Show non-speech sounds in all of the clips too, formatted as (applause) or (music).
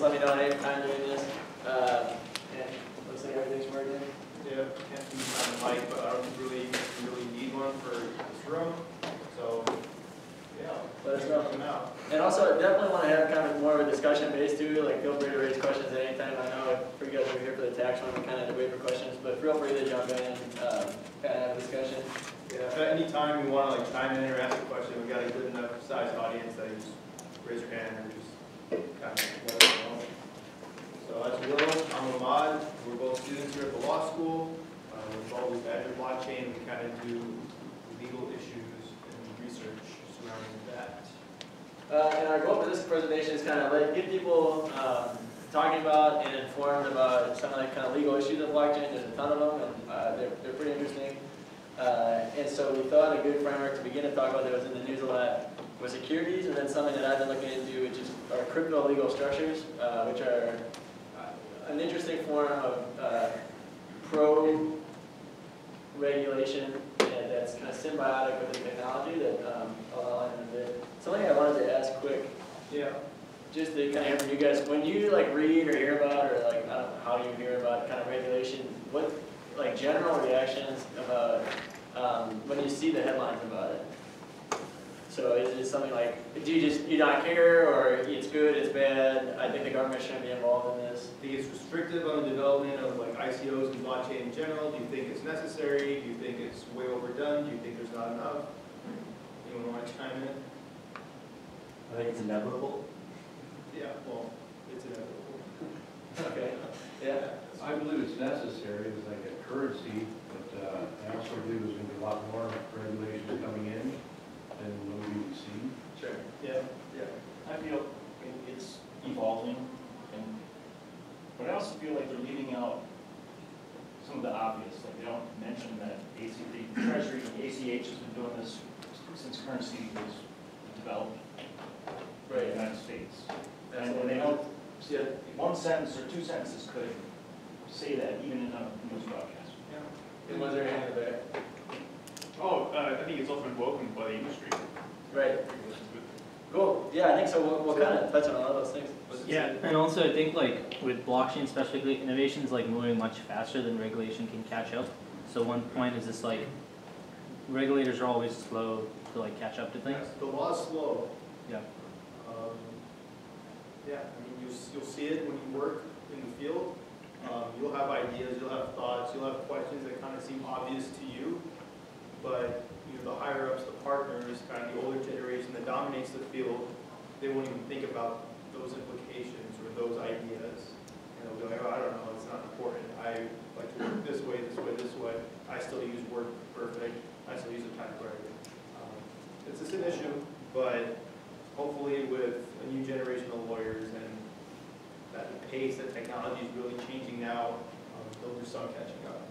just let me know any time doing this. Uh, and looks like everything's working. Yeah, can't be on the mic, but I don't really, really need one for this room, so, yeah. Let us know. And also, I definitely want to have kind of more of a discussion base too, like feel free to raise questions at any time. I know for you guys over here for the tax one, we kind of to wait for questions, but feel free to jump in and, um, kind of have a discussion. Yeah, if at any time you wanna like chime in or ask a question, We've got a good enough sized audience that you just raise your hand or just So that's Will, I'm Emaad, we're both students here at the law school, uh, we're involved with Badger Blockchain, we kind of do legal issues and research surrounding that. Uh, and our goal for this presentation is kind of like get people, um, talking about and informed about some of the kind of legal issues of blockchain. There's a ton of them, and, uh, they're, they're pretty interesting. Uh, and so we thought a good framework to begin to talk about that was in the news a lot was securities, and then something that I've been looking into, which is our crypto legal structures, uh, which are uh, an interesting form of, uh, pro regulation and that's kind of symbiotic with the technology that, um, I'll in a bit. Something I wanted to ask quick, Yeah. just to kind of hear from you guys, when you like read or hear about, or like, I don't know how you hear about kind of regulation, what, like general reactions about, um, when you see the headlines about it? So is it something like, do you just, you not care, or it's good, it's bad, I think the government shouldn't be involved in this? Do you think it's restrictive on the development of like ICOs and blockchain in general? Do you think it's necessary? Do you think it's way overdone? Do you think there's not enough? Anyone want to chime in? I think it's inevitable. Yeah, well, it's inevitable. Okay, yeah, I believe it's necessary as like a currency, but uh, I also believe there's gonna be a lot more regulations coming in than what we've seen. sure, Yeah. yeah. I feel it- it's evolving, and, but I also feel like they're leaving out some of the obvious, like they don't mention that AC, the Treasury, ACH has been doing this since currency was developed right. in the United States. And when they don't, see, one sentence or two sentences could say that even in a news broadcast. Yeah. And was there any in the back? Oh, uh, I think it's also been welcomed by the industry. Right, cool, yeah, I think so, we'll, we'll kind of touch on all those things. Yeah, and also I think like with blockchain especially, innovation is like moving much faster than regulation can catch up. So one point is just like regulators are always slow to like catch up to things. The law's slow. Yeah. Um, Yeah, I mean, you, you'll see it when you work in the field. Um, You'll have ideas, you'll have thoughts, you'll have questions that kind of seem obvious to you. But, you know, the higher ups, the partners, kind of the older generation that dominates the field, they won't even think about those implications or those ideas. And they'll be like, oh, I don't know, it's not important. I like to work this way, this way, this way. I still use Word perfect. I still use a typewriter. Um, It's just an issue, but hopefully with a new generation of lawyers and that the pace that technology is really changing now, um, they'll do some catching up.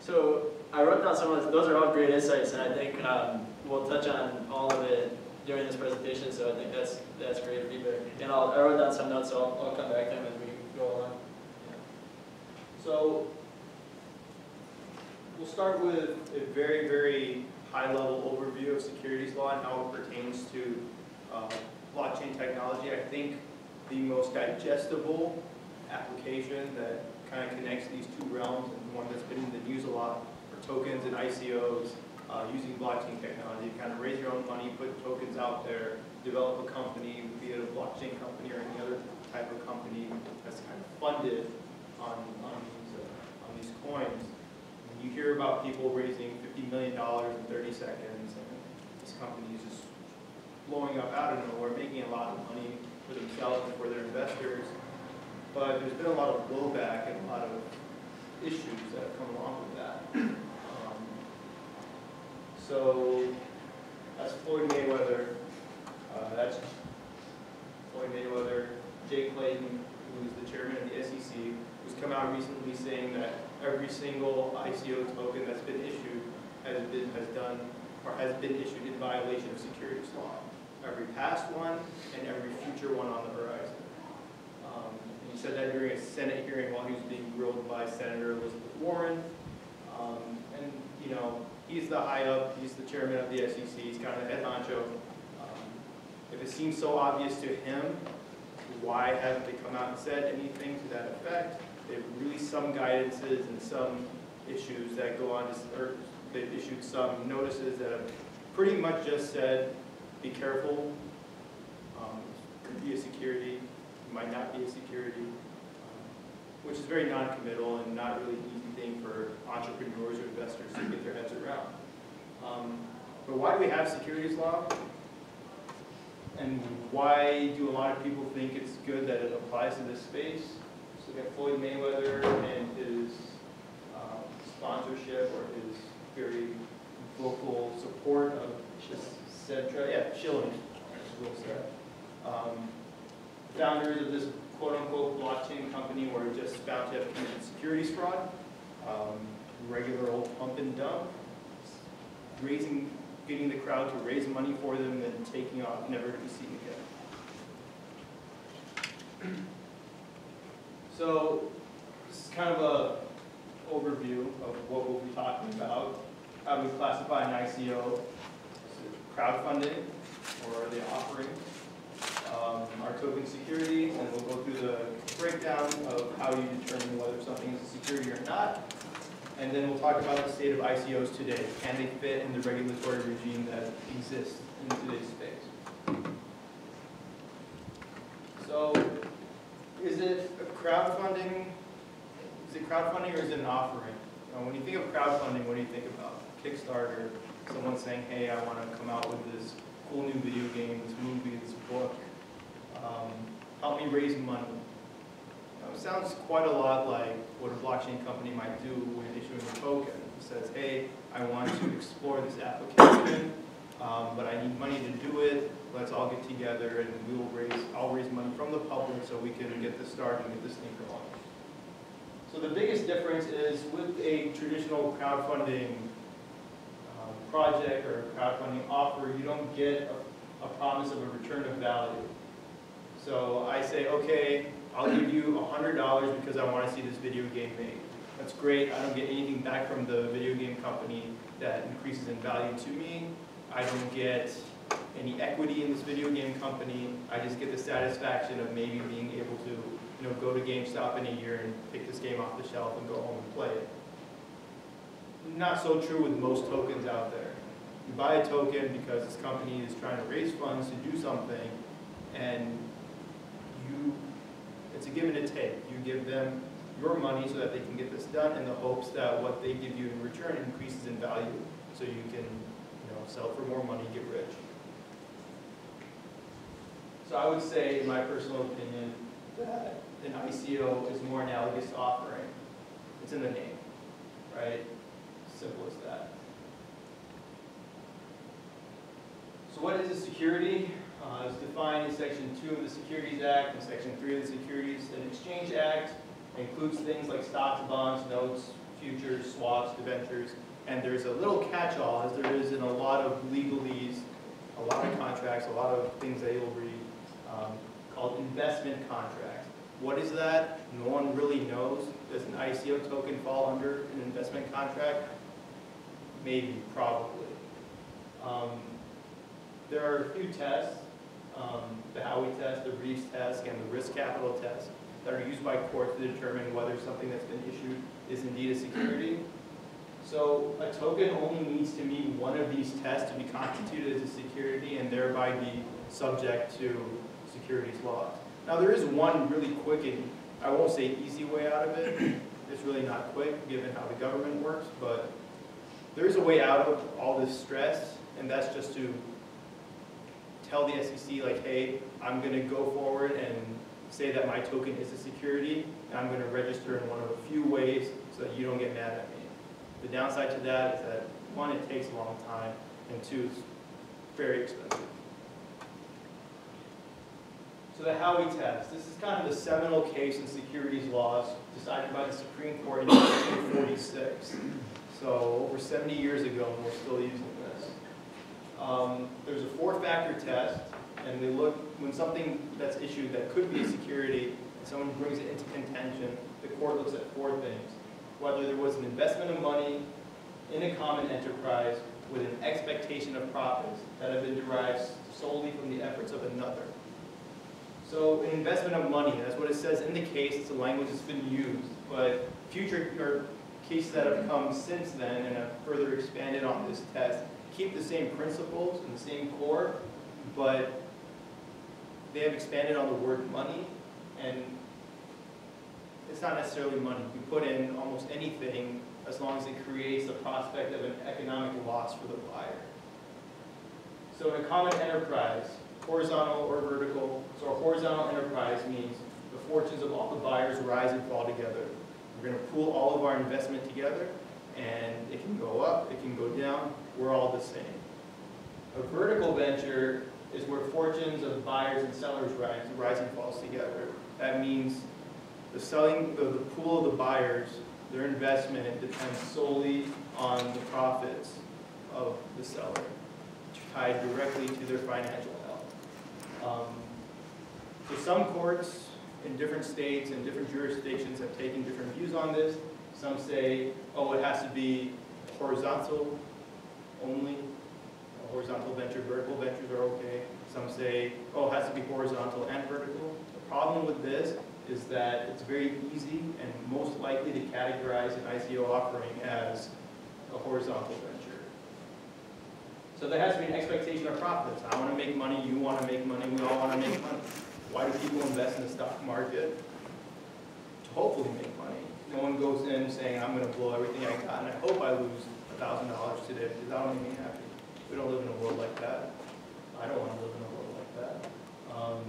So I wrote down some of, those those are all great insights, and I think um, we'll touch on all of it during this presentation, so I think that's, that's great feedback. And I'll, I wrote down some notes, so I'll, I'll come back to them as we go along. So we'll start with a very, very high-level overview of securities law and how it pertains to uh, blockchain technology. I think the most digestible application that kind of connects these two realms one that's been in the news a lot are tokens and ICOs uh, using blockchain technology. Kind of raise your own money, put tokens out there, develop a company, be it a blockchain company or any other type of company that's kind of funded on, on these, uh, on these coins. When you hear about people raising fifty million dollars in thirty seconds, and these companies just blowing up out of nowhere, making a lot of money for themselves and for their investors. But there's been a lot of blowback and a lot of issues that come along with that. Um, So, that's Floyd Mayweather, uh, that's Floyd Mayweather, Jay Clayton, who is the chairman of the SEC, who's come out recently saying that every single ICO token that's been issued has been, has done, or has been issued in violation of securities law. Every past one and every future one on the horizon. Um, said that during a Senate hearing while he was being grilled by Senator Elizabeth Warren. Um, and, you know, he's the high up, he's the chairman of the SEC, he's kind of the head honcho. Um, If it seems so obvious to him, Why haven't they come out and said anything to that effect? They've released some guidances and some issues that go on, to- or they've issued some notices that have pretty much just said, be careful. Um, Could be a security, might not be a security, um, which is very non-committal and not really an easy thing for entrepreneurs or investors to get their heads around. Um, But why do we have securities law? And why do a lot of people think it's good that it applies to this space? So we got Floyd Mayweather and his um, sponsorship or his very vocal support of Centra, yeah, said. Um, Founders of this quote-unquote blockchain company were just found to have committed securities fraud, um, regular old pump and dump, raising, getting the crowd to raise money for them, then taking off, never to be seen again. So, this is kind of a overview of what we'll be talking about. How we classify an ICO, is it crowdfunding, or are they offering? Um, our token security, and we'll go through the breakdown of how you determine whether something is a security or not. And then we'll talk about the state of ICOs today. Can they fit in the regulatory regime that exists in today's space? So, is it a crowdfunding, is it crowdfunding or is it an offering? You know, when you think of crowdfunding, what do you think about? Kickstarter, someone saying, hey, I want to come out with this cool new video game, this movie, this book, um, help me raise money. Know, It sounds quite a lot like what a blockchain company might do when issuing a token. It says, hey, I want to explore this application, um, but I need money to do it. Let's all get together and we will raise, I'll raise money from the public so we can get this started and get this thing going. So the biggest difference is with a traditional crowdfunding um, project or crowdfunding offer, you don't get a, a promise of a return of value. So I say, okay, I'll give you hundred dollars because I want to see this video game made. That's great, I don't get anything back from the video game company that increases in value to me. I don't get any equity in this video game company. I just get the satisfaction of maybe being able to, you know, go to GameStop in a year and pick this game off the shelf and go home and play it. Not so true with most tokens out there. You buy a token because this company is trying to raise funds to do something, and you, it's a give and a take. You give them your money so that they can get this done in the hopes that what they give you in return increases in value, so you can, you know, sell for more money, get rich. So I would say, in my personal opinion, that an ICO is more analogous to offering. It's in the name, right? Simple as that. So what is a security? Uh, it's defined in Section 2 of the Securities Act and Section 3 of the Securities and Exchange Act. It includes things like stocks, bonds, notes, futures, swaps, debentures, and there's a little catch-all, as there is in a lot of legalese, a lot of contracts, a lot of things that you'll read, um, called investment contracts. What is that? No one really knows. Does an ICO token fall under an investment contract? Maybe, probably. Um, there are a few tests, um, the Howey test, the Reeves test, and the risk capital test that are used by courts to determine whether something that's been issued is indeed a security. So a token only needs to meet one of these tests to be constituted as a security and thereby be subject to securities laws. Now there is one really quick and I won't say easy way out of it. It's really not quick given how the government works, but there is a way out of all this stress and that's just to tell the SEC like, hey, I'm going to go forward and say that my token is a security, and I'm going to register in one of a few ways so that you don't get mad at me. The downside to that is that, one, it takes a long time, and two, it's very expensive. So the Howey test, this is kind of the seminal case in securities laws decided by the Supreme Court in 1946. So over 70 years ago, and we're still using this. Um, there's a four-factor test, and we look, when something that's issued that could be a security, and someone brings it into contention, the court looks at four things. Whether there was an investment of money in a common enterprise with an expectation of profits that have been derived solely from the efforts of another. So an investment of money, that's what it says in the case, it's a language that's been used. But future, or cases that have come since then and have further expanded on this test, keep the same principles and the same core, but they have expanded on the word money, and it's not necessarily money. You put in almost anything as long as it creates the prospect of an economic loss for the buyer. So in a common enterprise, horizontal or vertical, so a horizontal enterprise means the fortunes of all the buyers rise and fall together. We're gonna pool all of our investment together, and it can go up, it can go down, we're all the same. A vertical venture is where fortunes of buyers and sellers rise, rise and falls together. That means the selling, the, the pool of the buyers, their investment depends solely on the profits of the seller, tied directly to their financial health. Um, So some courts in different states and different jurisdictions have taken different views on this. Some say, oh, it has to be horizontal only, horizontal venture, vertical ventures are okay. Some say, oh, it has to be horizontal and vertical. The problem with this is that it's very easy and most likely to categorize an ICO offering as a horizontal venture. So there has to be an expectation of profits. I want to make money, you want to make money, we all want to make money. Why do people invest in the stock market? To hopefully make money. No one goes in saying, I'm going to blow everything I got, and I hope I lose thousand dollars today, because that don't make me happy. We don't live in a world like that. I don't want to live in a world like that. Um,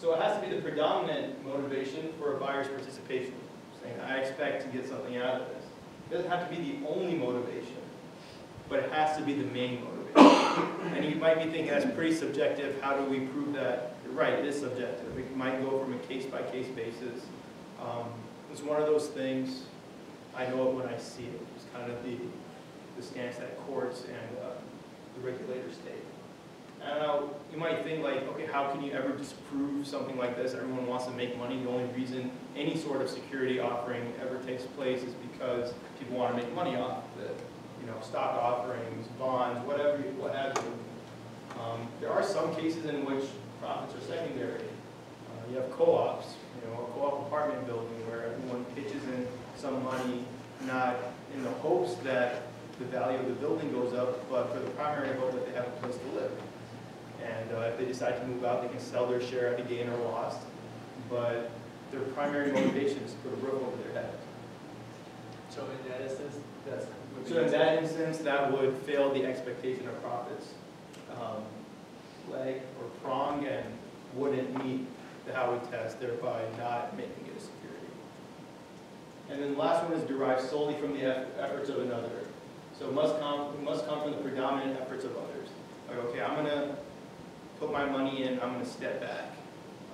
So it has to be the predominant motivation for a buyer's participation, saying, I expect to get something out of this. It doesn't have to be the only motivation, but it has to be the main motivation. And you might be thinking, that's pretty subjective, how do we prove that? You're right, it is subjective. It might go from a case-by-case basis. Um, It's one of those things, I know it when I see it. It's kind of the, the stance that courts and uh, the regulators take. I don't know, you might think like, okay, how can you ever disprove something like this? Everyone wants to make money. The only reason any sort of security offering ever takes place is because people want to make money off of it. You know, stock offerings, bonds, whatever, what have you. Um, There are some cases in which profits are secondary. Uh, You have co-ops, you know, a co-op apartment building where everyone pitches in some money, not in the hopes that the value of the building goes up, but for the primary hope that they have a place to live. And uh, if they decide to move out, they can sell their share at the gain or loss. But their primary motivation is to put a roof over their head. So in that instance, that's. So in that instance, that would fail the expectation of profits um, leg or prong and wouldn't meet the Howey test, thereby not making it a. And then the last one is derived solely from the efforts of another. So must come, must come from the predominant efforts of others. Like, okay, I'm gonna put my money in, I'm gonna step back.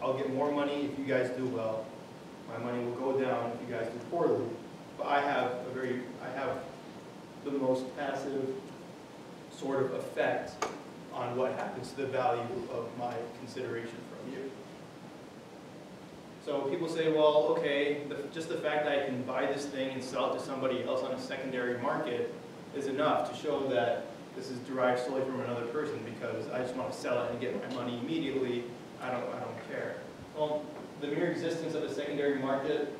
I'll get more money if you guys do well. My money will go down if you guys do poorly. But I have a very, I have the most passive sort of effect on what happens to the value of my consideration. So people say, well, okay, the, just the fact that I can buy this thing and sell it to somebody else on a secondary market is enough to show that this is derived solely from another person because I just want to sell it and get my money immediately. I don't, I don't care. Well, the mere existence of a secondary market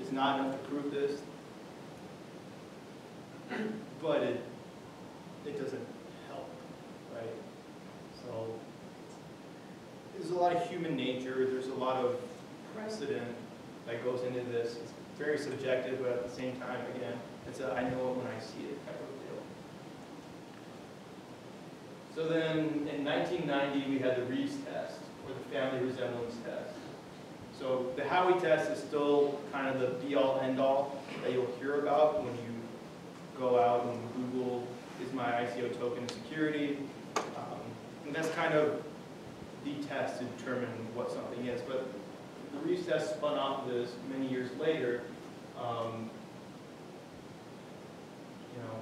is not enough to prove this. But it, it doesn't help, right? So, there's a lot of human nature, there's a lot of precedent that goes into this. It's very subjective, but at the same time, again, it's a I know it when I see it type of deal. So then, in 1990, we had the Reeves test, or the family resemblance test. So the Howey test is still kind of the be-all, end-all that you'll hear about when you go out and Google, is my ICO token security? Um, And that's kind of the test to determine what something is. But the Reeves test spun off of this many years later. Um, You know,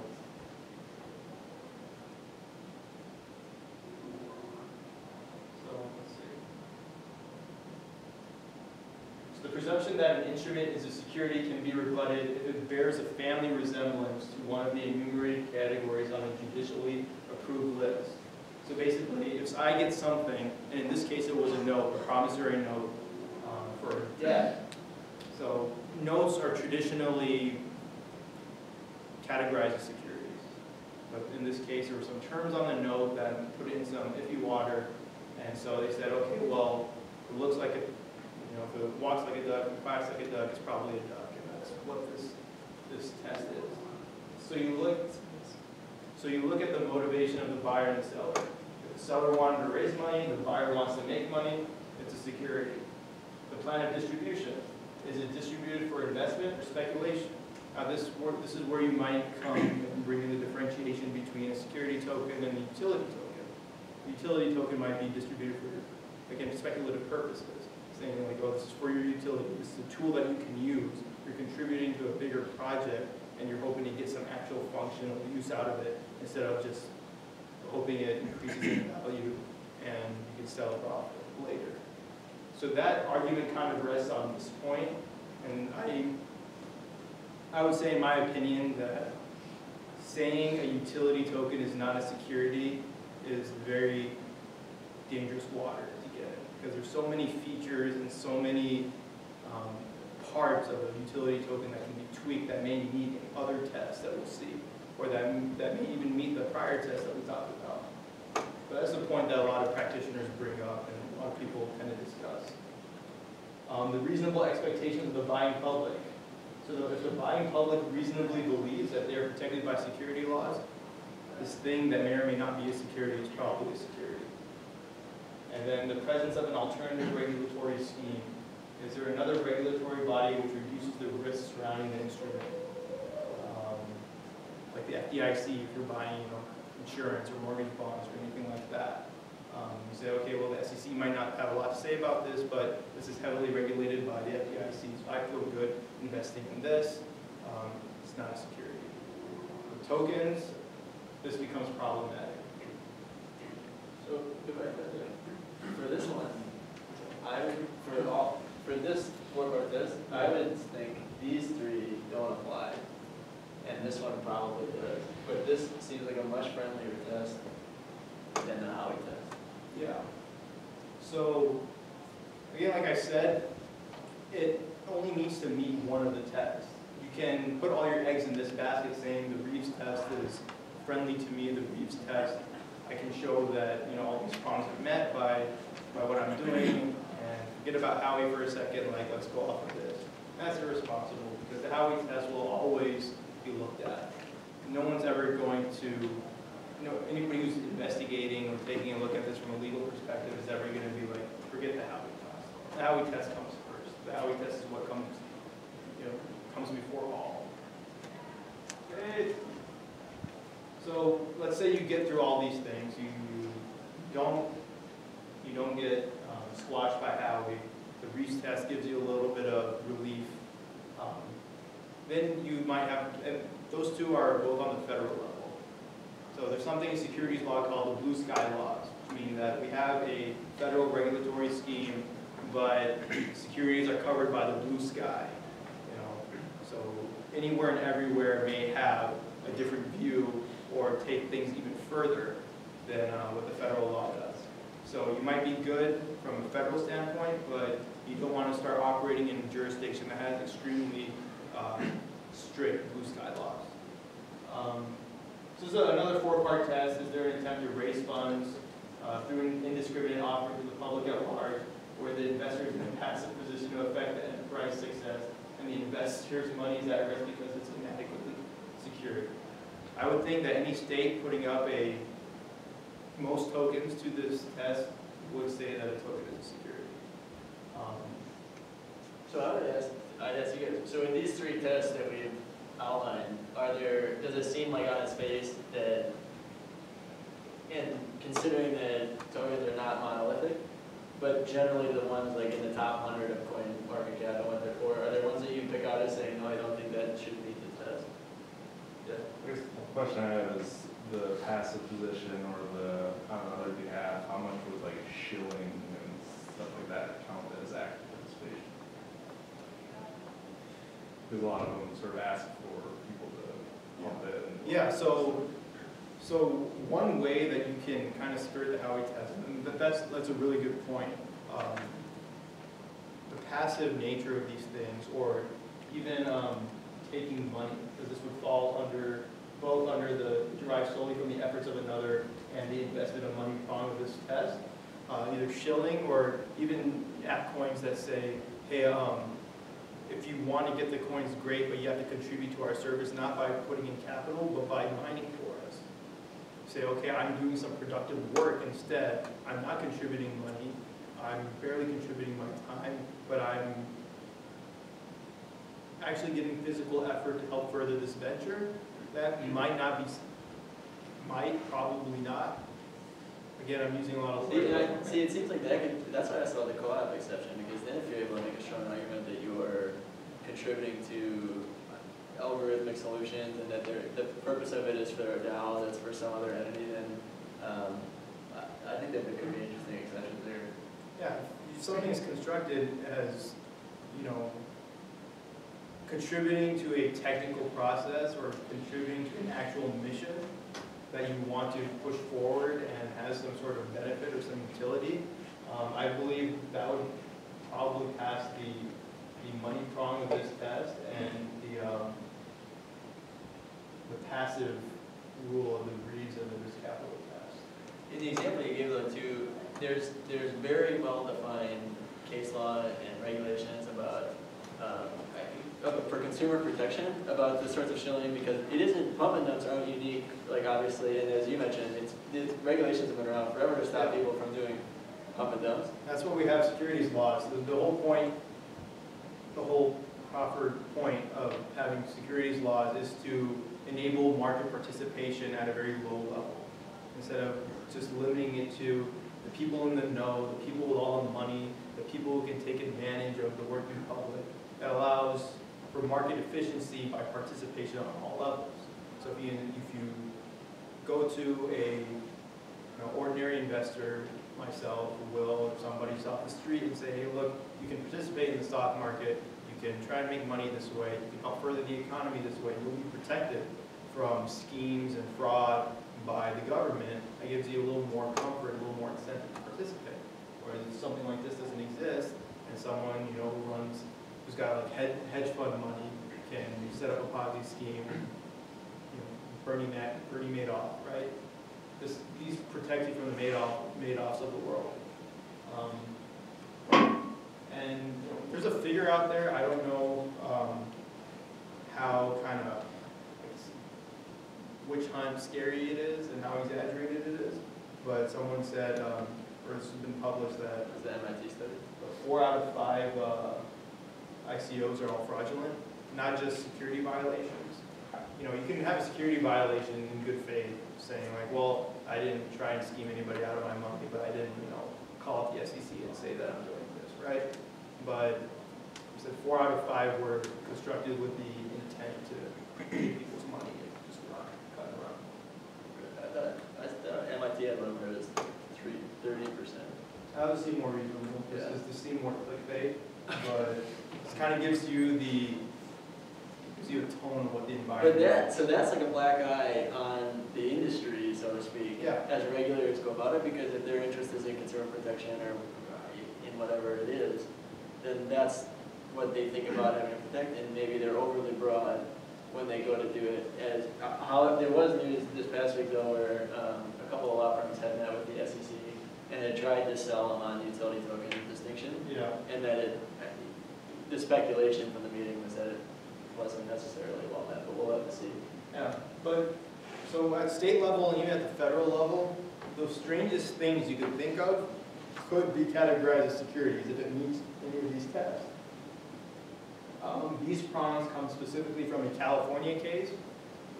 so, let's see. So the presumption that an instrument is a security can be rebutted if it bears a family resemblance to one of the enumerated categories on a judicially approved list. So basically, if I get something, and in this case it was a note, a promissory note debt. So notes are traditionally categorized as securities. But in this case, there were some terms on the note that put it in some iffy water. And so they said, okay, well, it looks like it, you know, if it walks like a duck, and quacks like a duck, it's probably a duck. And that's what this, this test is. So you look, so you look at the motivation of the buyer and the seller. If the seller wanted to raise money, the buyer wants to make money, it's a security. Plan of distribution, is it distributed for investment or speculation? Now, this, this is where you might come and bring in the differentiation between a security token and a utility token. The Utility token might be distributed for, again, speculative purposes. Saying like, oh, this is for your utility, this is a tool that you can use. You're contributing to a bigger project and you're hoping to get some actual functional use out of it instead of just hoping it increases in value and you can sell it off later. So that argument kind of rests on this point, and I, I would say in my opinion that saying a utility token is not a security is very dangerous water to get, because there's so many features and so many um, parts of a utility token that can be tweaked that may need other tests that we'll see, or that, that may even meet the prior test that we talked about. But that's the point that a lot of practitioners bring up and people tend to discuss. Um, the reasonable expectations of the buying public. So if the buying public reasonably believes that they're protected by security laws, this thing that may or may not be a security is probably a security. And then the presence of an alternative regulatory scheme. Is there another regulatory body which reduces the risks surrounding the instrument? Um, Like the FDIC, if you're buying, you know, insurance or mortgage bonds or anything like that. Um, You say, okay, well, the SEC might not have a lot to say about this, but this is heavily regulated by the FDIC, so I feel good investing in this. Um, It's not a security. With tokens, this becomes problematic. So, if I for this one, I would, for all, for this, for about this, I would think these three don't apply. And this one probably does, but this seems like a much friendlier test than the Howey test. Yeah. So, again, like I said, it only needs to meet one of the tests. You can put all your eggs in this basket saying the Reeves test is friendly to me, the Reeves test. I can show that, you know, all these problems are met by, by what I'm doing, and forget about Howey for a second, like, let's go off of this. That's irresponsible, because the Howey test will always be looked at. No one's ever going to you know, anybody who's investigating or taking a look at this from a legal perspective is ever gonna be like, forget the Howey test. The Howey test comes first. The Howey test is what comes, you know, comes before all. Okay. So, let's say you get through all these things, you don't, you don't get um, squashed by Howey. The Reeves test gives you a little bit of relief. Um, Then you might have, and those two are both on the federal level. So there's something in securities law called the blue sky laws, meaning that we have a federal regulatory scheme, but securities are covered by the blue sky. You know, so anywhere and everywhere may have a different view or take things even further than uh, what the federal law does. So you might be good from a federal standpoint, but you don't want to start operating in a jurisdiction that has extremely uh, strict blue sky laws. Um, so this is another four-part test. Is there an attempt to raise funds uh, through an indiscriminate offering to the public at large, where the investor is in a passive position to affect the enterprise success, and the investor's money is at risk because it's inadequately secured? I would think that any state putting up a most tokens to this test would say that a token is a security. Um, So I would ask, I'd ask you guys, so in these three tests that we've outlined, are there, does it seem like on its face that, and considering that tokens are not monolithic, but generally the ones like in the top hundred of coin market cap and what they're for, are there ones that you pick out as saying, no, I don't think that should meet the test? Yeah. I guess the question I have is the passive position or the, on the other behalf, how much was like shilling and stuff like that count as active participation? Because a lot of them sort of ask for people to pump it. Yeah, so, So one way that you can kind of skirt the Howey test, and that- that's, that's a really good point. um, The passive nature of these things, or even um, taking money, because this would fall under, both under the derived solely from the efforts of another and the investment of money prong of this test. Uh, Either shilling or even app coins that say, hey, um, if you want to get the coins, great, but you have to contribute to our service, not by putting in capital, but by mining for us. Say, okay, I'm doing some productive work instead, I'm not contributing money, I'm barely contributing my time, but I'm actually giving physical effort to help further this venture, that might not be, might, probably not. Again, I'm using a lot of See, I, see, it seems like that could, that's why I saw the co-op exception, because then if you're able to make a strong argument that contributing to algorithmic solutions and that the purpose of it is for a DAO that's for some other entity, then, um, I, think that there could be interesting exceptions there. Yeah, if something is constructed as, you know, contributing to a technical process or contributing to an actual mission that you want to push forward and has some sort of benefit or some utility, um, I believe that would probably pass the, the money prong of this test and the, um, the passive rule of the Reeves and the risk capital test. In the example you gave though too, there's, there's very well-defined case law and regulations about, um, for consumer protection, about the sorts of shilling, because it isn't, pump and dumps aren't unique, like obviously, and as you mentioned, it's, the regulations have been around forever to stop people from doing pump and dumps. That's what we have securities laws. The, the whole point, the whole proffered point of having securities laws is to enable market participation at a very low level. Instead of just limiting it to the people in the know, the people with all the money, the people who can take advantage of the working public. It allows for market efficiency by participation on all levels. So if you, if you go to a you know, ordinary investor, myself, Will, or somebody's off the street and say, hey, look, you can participate in the stock market, you can try and make money this way, you can help further the economy this way, you'll be protected from schemes and fraud by the government. That gives you a little more comfort, a little more incentive to participate. Whereas if something like this doesn't exist, and someone, you know, runs, who's got like hedge, hedge fund money, can set up a Ponzi scheme, you know, Bernie Mac, Bernie Madoff, right? This, these protect you from the Madoff, Madoffs of the world. Um, And there's a figure out there, I don't know um, how kind of, witch hunt scary it is and how exaggerated it is, but someone said, um, or this has been published, that Is the MIT study? four out of five uh, ICOs are all fraudulent, not just security violations. You know, you can have a security violation in good faith, saying like, well, I didn't try and scheme anybody out of my money, but I didn't, you know, call up the SEC and say that I'm doing right? But, you said four out of five were constructed with the intent to take people's money and just run, cut and run. I thought, I thought MIT had one where it was three, thirty percent. That would seem more reasonable, this Yeah. is, this seem more clickbait, but it kind of gives you the, gives you a tone of what the environment. But that, so that's like a black eye on the industry, so to speak. Yeah. As regulators go about it, because if their interest is in consumer protection or in whatever it is, then that's what they think about having to protect, and maybe they're overly broad when they go to do it. As, uh, how, there was news this past week though, where, um, a couple of law firms had met with the SEC and had tried to sell them on utility token distinction, Yeah, and that it, the speculation from the meeting was that it wasn't necessarily well met, but we'll have to see. yeah, but, so at state level and even at the federal level, the strangest things you could think of could be categorized as securities if it meets any of these tests. Um, these prongs come specifically from a California case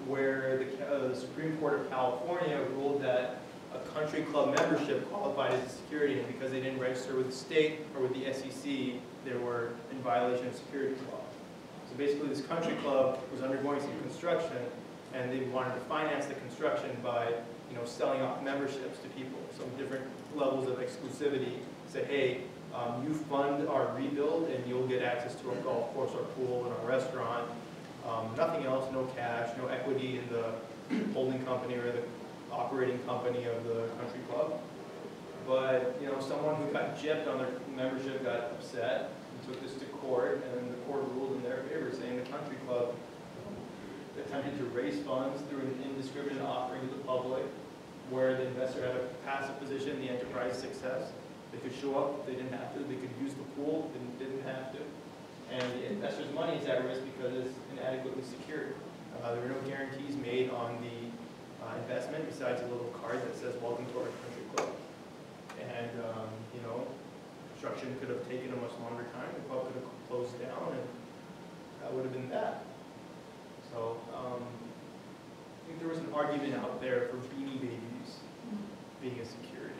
where the, uh, the Supreme Court of California ruled that a country club membership qualified as a security, and because they didn't register with the state or with the SEC, they were in violation of securities law. So basically, this country club was undergoing some construction, and they wanted to finance the construction by, you know, selling off memberships to people, some different levels of exclusivity. Say, hey, um, you fund our rebuild, and you'll get access to our golf course our pool and our restaurant. Um, nothing else, no cash, no equity in the holding company or the operating company of the country club. But, you know, someone who got gypped on their membership got upset and took this to court, and the court ruled in their favor, saying the country club attempted to raise funds through an indiscriminate offering to the public, where the investor had a passive position in the enterprise success. They could show up, they didn't have to, they could use the pool, they didn't have to. And the investor's money is at risk because it's inadequately secured. Uh, there were no guarantees made on the uh, investment besides a little card that says, welcome to our country club. And, um, you know, construction could have taken a much longer time, the club could have closed down, and that would have been that. So, um, I think there was an argument out there for beanie babies being a security.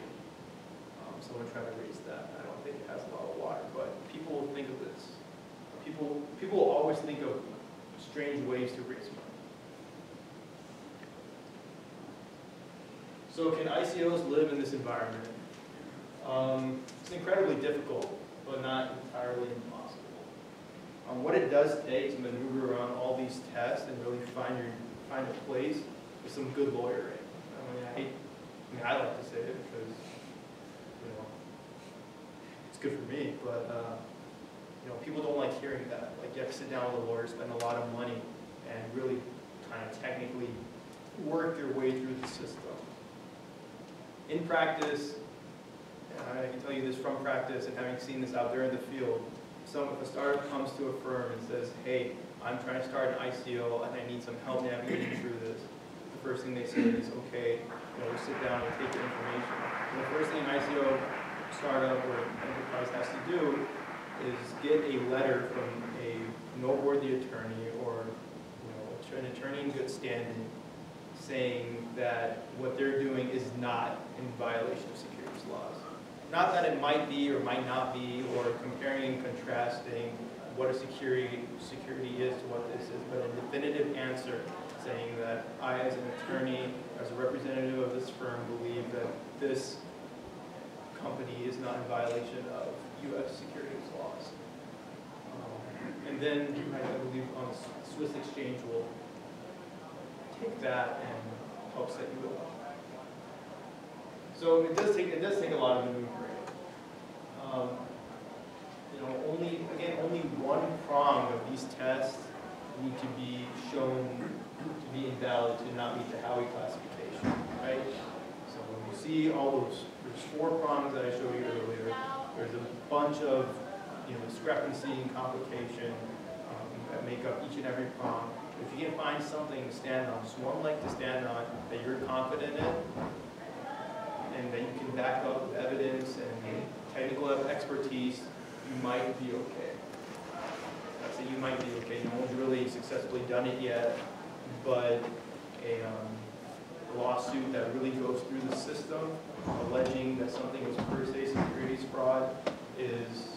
Um, someone tried to raise that, I don't think it has a lot of water, but people will think of this. People, people will always think of strange ways to raise money. So can ICOs live in this environment? Um, it's incredibly difficult, but not entirely impossible. Um, what it does take to maneuver around all these tests and really find your, find a place is some good lawyering. I mean, I hate, I mean, I like to say it because, you know, it's good for me, but, uh, you know, people don't like hearing that. Like, you have to sit down with a lawyer, spend a lot of money, and really kind of technically work your way through the system. In practice, and I can tell you this from practice and having seen this out there in the field, so if a startup comes to a firm and says, hey, I'm trying to start an ICO and I need some help navigating through this, the first thing they say is, okay, you know, sit down and take your information. And the first thing an ICO startup or enterprise has to do is get a letter from a noteworthy attorney or, you know, an attorney in good standing saying that what they're doing is not in violation of securities laws. Not that it might be or might not be, or comparing and contrasting what a security, security is to what this is, but a definitive answer saying that I, as an attorney, as a representative of this firm, believe that this company is not in violation of U.S. securities laws. Um, And then, I believe, on the Swiss Exchange will take that and help set you up. So it does take, it does take a lot of maneuvering. Um, You know, only, again, only one prong of these tests need to be shown to be invalid to not meet the Howey classification, right? So when you see all those, there's four prongs that I showed you earlier. There's a bunch of, you know, discrepancy and complication um, that make up each and every prong. If you can find something to stand on, just one leg to stand on that you're confident in, and that you can back up with evidence and technical expertise, you might be okay. I say you might be okay, no one's really successfully done it yet, but a um, lawsuit that really goes through the system alleging that something is per se securities fraud is,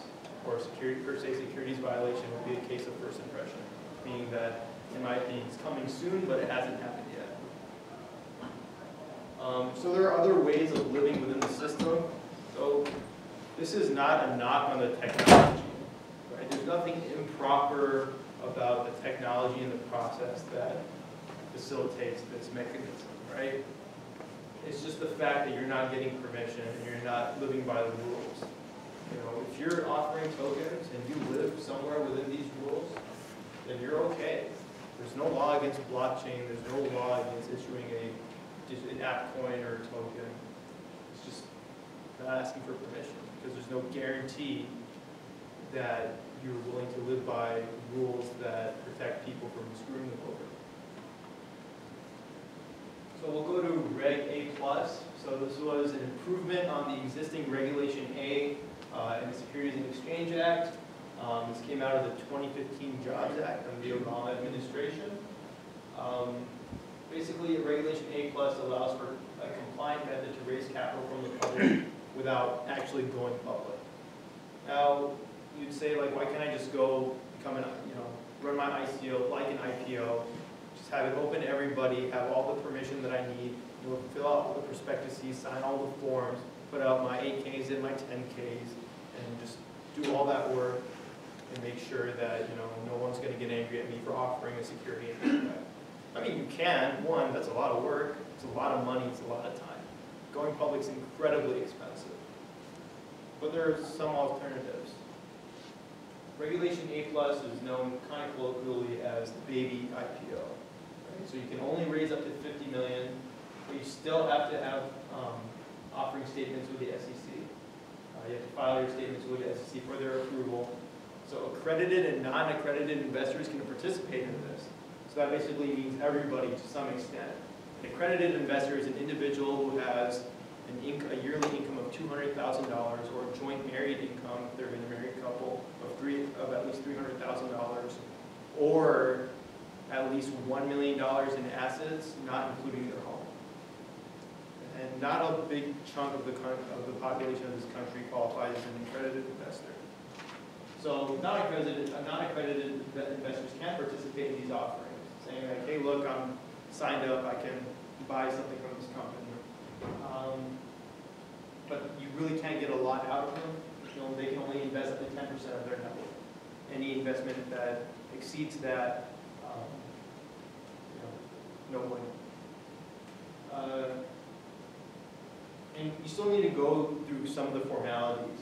or security, per se securities violation would be a case of first impression, meaning that, in my opinion, it's coming soon, but it hasn't happened yet. Um, so there are other ways of living within the system. So this is not a knock on the technology, right? There's nothing improper about the technology and the process that facilitates this mechanism, right? It's just the fact that you're not getting permission and you're not living by the rules. You know, if you're offering tokens and you live somewhere within these rules, then you're okay. There's no law against blockchain, there's no law against issuing a, an app coin or a token. It's just not asking for permission, because there's no guarantee that you're willing to live by rules that protect people from screwing them over. So we'll go to Reg A+. plus. So this was an improvement on the existing Regulation A uh, in the Securities and Exchange Act. Um, This came out of the 2015 Jobs Act under the Obama administration. Um, Basically, Regulation A plus allows for a compliant method to raise capital from the public (clears throat) without actually going public. Now, you'd say like, why can't I just go become an, you know, run my ICO like an IPO, have it open to everybody, have all the permission that I need, you know, fill out all the prospectuses, sign all the forms, put out my 8Ks and my 10Ks, and just do all that work and make sure that, you know, no one's gonna get angry at me for offering a security in this way. I mean, you can, one, that's a lot of work, it's a lot of money, it's a lot of time. Going public's incredibly expensive. But there are some alternatives. Regulation A plus is known kind of colloquially as the baby IPO. So you can only raise up to fifty million, but you still have to have, um, offering statements with the SEC. Uh, you have to file your statements with the SEC for their approval. So accredited and non-accredited investors can participate in this. So that basically means everybody to some extent. An accredited investor is an individual who has a yearly income of two hundred thousand dollars or a joint married income, if they're in a married couple, of three, of at least three hundred thousand dollars, or at least one million dollars in assets, not including their home. And not a big chunk of the, of the population of this country qualifies as an accredited investor. So non-accredited, non-accredited investors can participate in these offerings, saying like, hey, look, I'm signed up, I can buy something from this company. Um, But you really can't get a lot out of them, you know, they can only invest up to ten percent of their net worth. Any investment that exceeds that, no way. Uh, And you still need to go through some of the formalities.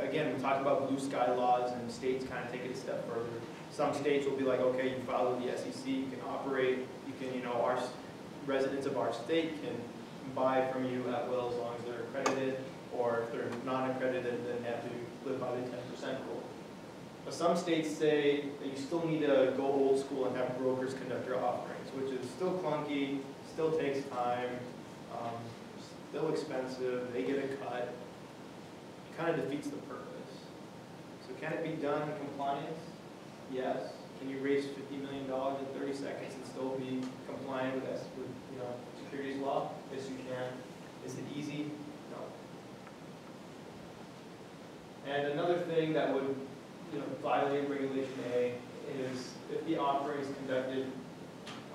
Again, we talked about blue sky laws and states kind of take it a step further. Some states will be like, okay, you follow the SEC, you can operate, you can, you know, our residents of our state can buy from you at will as long as they're accredited, or if they're non-accredited, then they have to live by the ten percent rule. But some states say that you still need to go old school and have brokers conduct your which is still clunky, still takes time, um, still expensive, they get a cut. It kind of defeats the purpose. So can it be done in compliance? Yes. Can you raise fifty million dollars in thirty seconds and still be compliant with, S- with, you know, securities law? Yes, you can. Is it easy? No. And another thing that would, you know, violate Regulation A is if the offering is conducted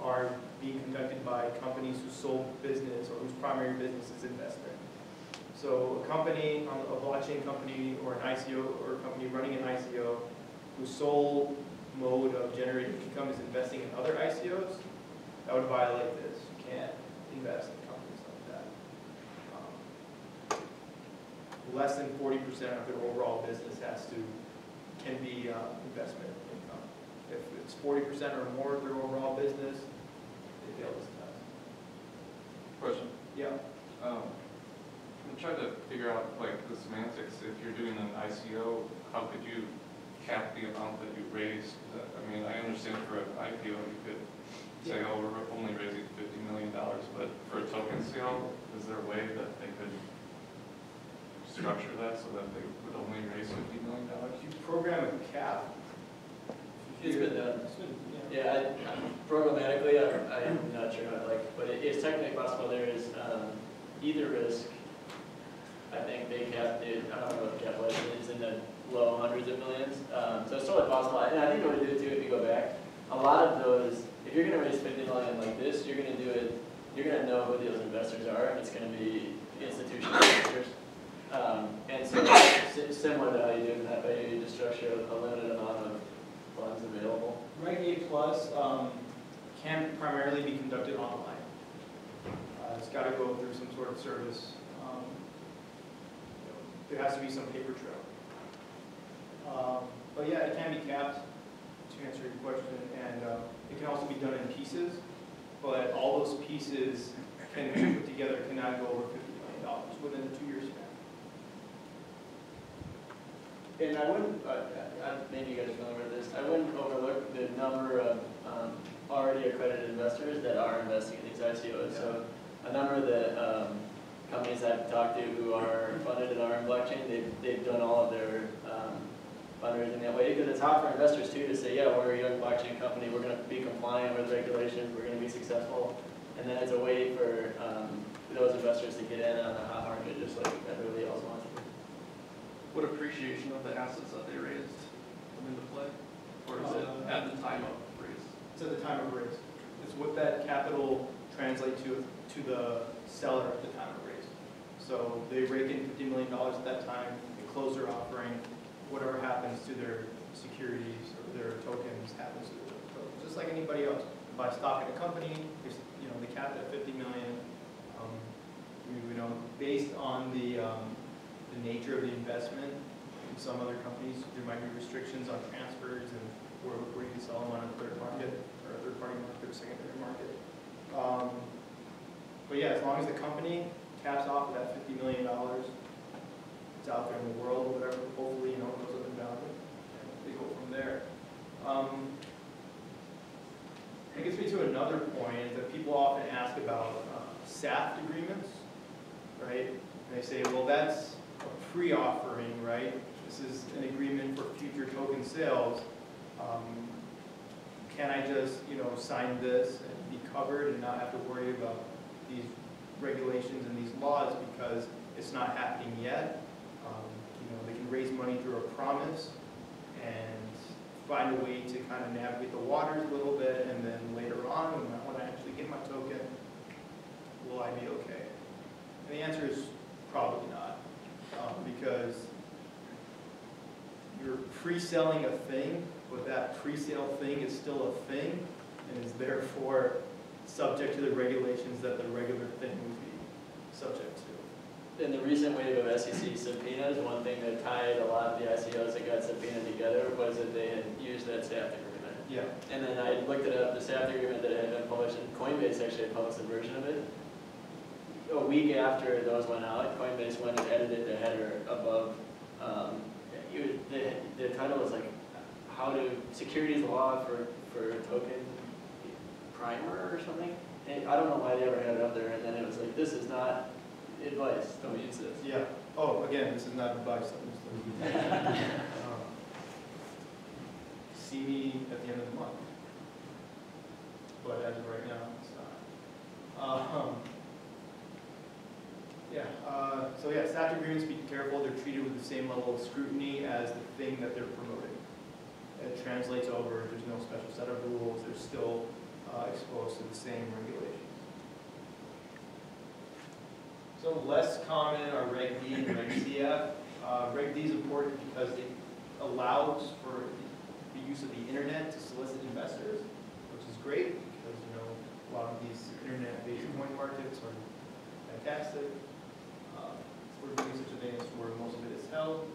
are being conducted by companies whose sole business or whose primary business is investment. So a company, um, a blockchain company or an ICO or a company running an ICO whose sole mode of generating income is investing in other ICOs, that would violate this. You can't invest in companies like that. Um, Less than forty percent of their overall business has to, can be uh, investment income. If it's forty percent or more of their overall business, fail this test. Question. Yeah. Um, I'm trying to figure out like the semantics, if you're doing an ICO, how could you cap the amount that you raise? I mean, I understand for an IPO, you could say, oh, we're only raising fifty million dollars, but for a token sale, is there a way that they could structure that so that they would only raise fifty million dollars? You program a cap. It's been done. It's been, yeah. I, programmatically, I'm, I'm not sure how, like, but it is technically possible, there is, um, either risk. I think they capped it, I don't know what the cap was, it is in the low hundreds of millions, um, so it's totally possible, and I think what we do too, if you go back, a lot of those, if you're gonna raise fifty million like this, you're gonna do it, you're gonna know who those investors are, it's gonna be institutional investors. Um, and so, similar to how you do in that, way, you just structure a limited amount of funds available. Reg A plus, um, can primarily be conducted online. Uh, it's gotta go through some sort of service. Um, There has to be some paper trail. Um, but yeah, it can be capped, to answer your question, and, uh, it can also be done in pieces, but all those pieces can be put together cannot go over fifty million dollars within a two-year And I wouldn't, uh, maybe you guys with this, I wouldn't overlook the number of um, already accredited investors that are investing in these ICOs. So a number of the um, companies I've talked to who are funded and are in blockchain, they've, they've done all of their um, fundraising that way. Because it's hard for investors too to say, yeah, we're a young blockchain company, we're gonna be compliant with regulations, we're gonna be successful. And then it's a way for um, those investors to get in on the hot market, just like everybody else wants Would appreciation of the assets that they raised come into play? Or is it Uh, at the time of raise? It's at the time of raise. It's what that capital translates to, to the seller at the time of raise. So they rake in fifty million dollars at that time, they close their offering, whatever happens to their securities or their tokens happens to their tokens, just like anybody else. buy stock in a company, there's, you know, they cap it at fifty million. Um, You you know, based on the, um, the nature of the investment, in some other companies, there might be restrictions on transfers and where, where you can sell them on a third market, or a third-party market, or secondary market. Um, But yeah, as long as the company caps off at that fifty million dollars, it's out there in the world, or whatever, hopefully, you know, it goes up in value, and they go from there. Um, That gets me to another point that people often ask about uh, SAFT agreements, right? And they say, well, that's pre-offering, right? This is an agreement for future token sales. Um, Can I just, you know, sign this and be covered and not have to worry about these regulations and these laws because it's not happening yet? Um, You know, they can raise money through a promise and find a way to kind of navigate the waters a little bit, and then later on, when I, when I actually get my token, will I be okay? And the answer is probably not, um, because you're pre-selling a thing, but that pre-sale thing is still a thing, and is therefore subject to the regulations that the regular thing would be subject to. In the recent wave of SEC subpoenas, one thing that tied a lot of the ICOs that got subpoenaed together was that they had used that SAFT agreement. Yeah. And then I looked it up, the SAFT agreement that had been published, and Coinbase actually had published a version of it. A week after those went out, Coinbase went and edited the header above, um, you, the, the title was like, how to, securities law for, for token primer or something. And I don't know why they ever had it up there, and then it was like, this is not advice, don't use this. Yeah, oh, again, this is not advice, I'm (laughs) um, See me at the end of the month. But as of right now, it's not. Um, Yeah, so yeah, SAFT agreements, be careful, they're treated with the same level of scrutiny as the thing that they're promoting. It translates over, there's no special set of rules, they're still uh, exposed to the same regulations. So less common are Reg D and Reg CF. Uh, Reg D is important because it allows for the use of the internet to solicit investors, which is great because, you know, a lot of these internet-based coin markets are fantastic. Uh, We're doing such a thing as where most of it is held.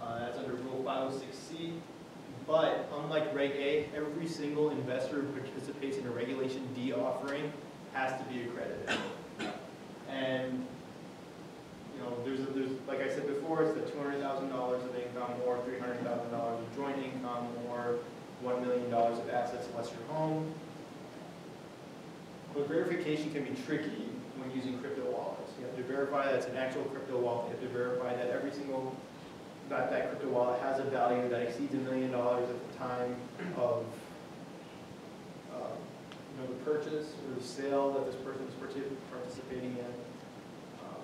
Uh, That's under Rule 506C. But unlike Reg A, every single investor who participates in a Regulation D offering has to be accredited. And, you know, there's, a- there's, like I said before, it's the two hundred thousand dollars of income or three hundred thousand dollars of joint income or one million dollars of assets unless you're home. But verification can be tricky when using crypto wallets. Have to verify that it's an actual crypto wallet. You have to verify that every single, that that crypto wallet has a value that exceeds a million dollars at the time of, uh, you know, the purchase or the sale that this person is participating in. Um,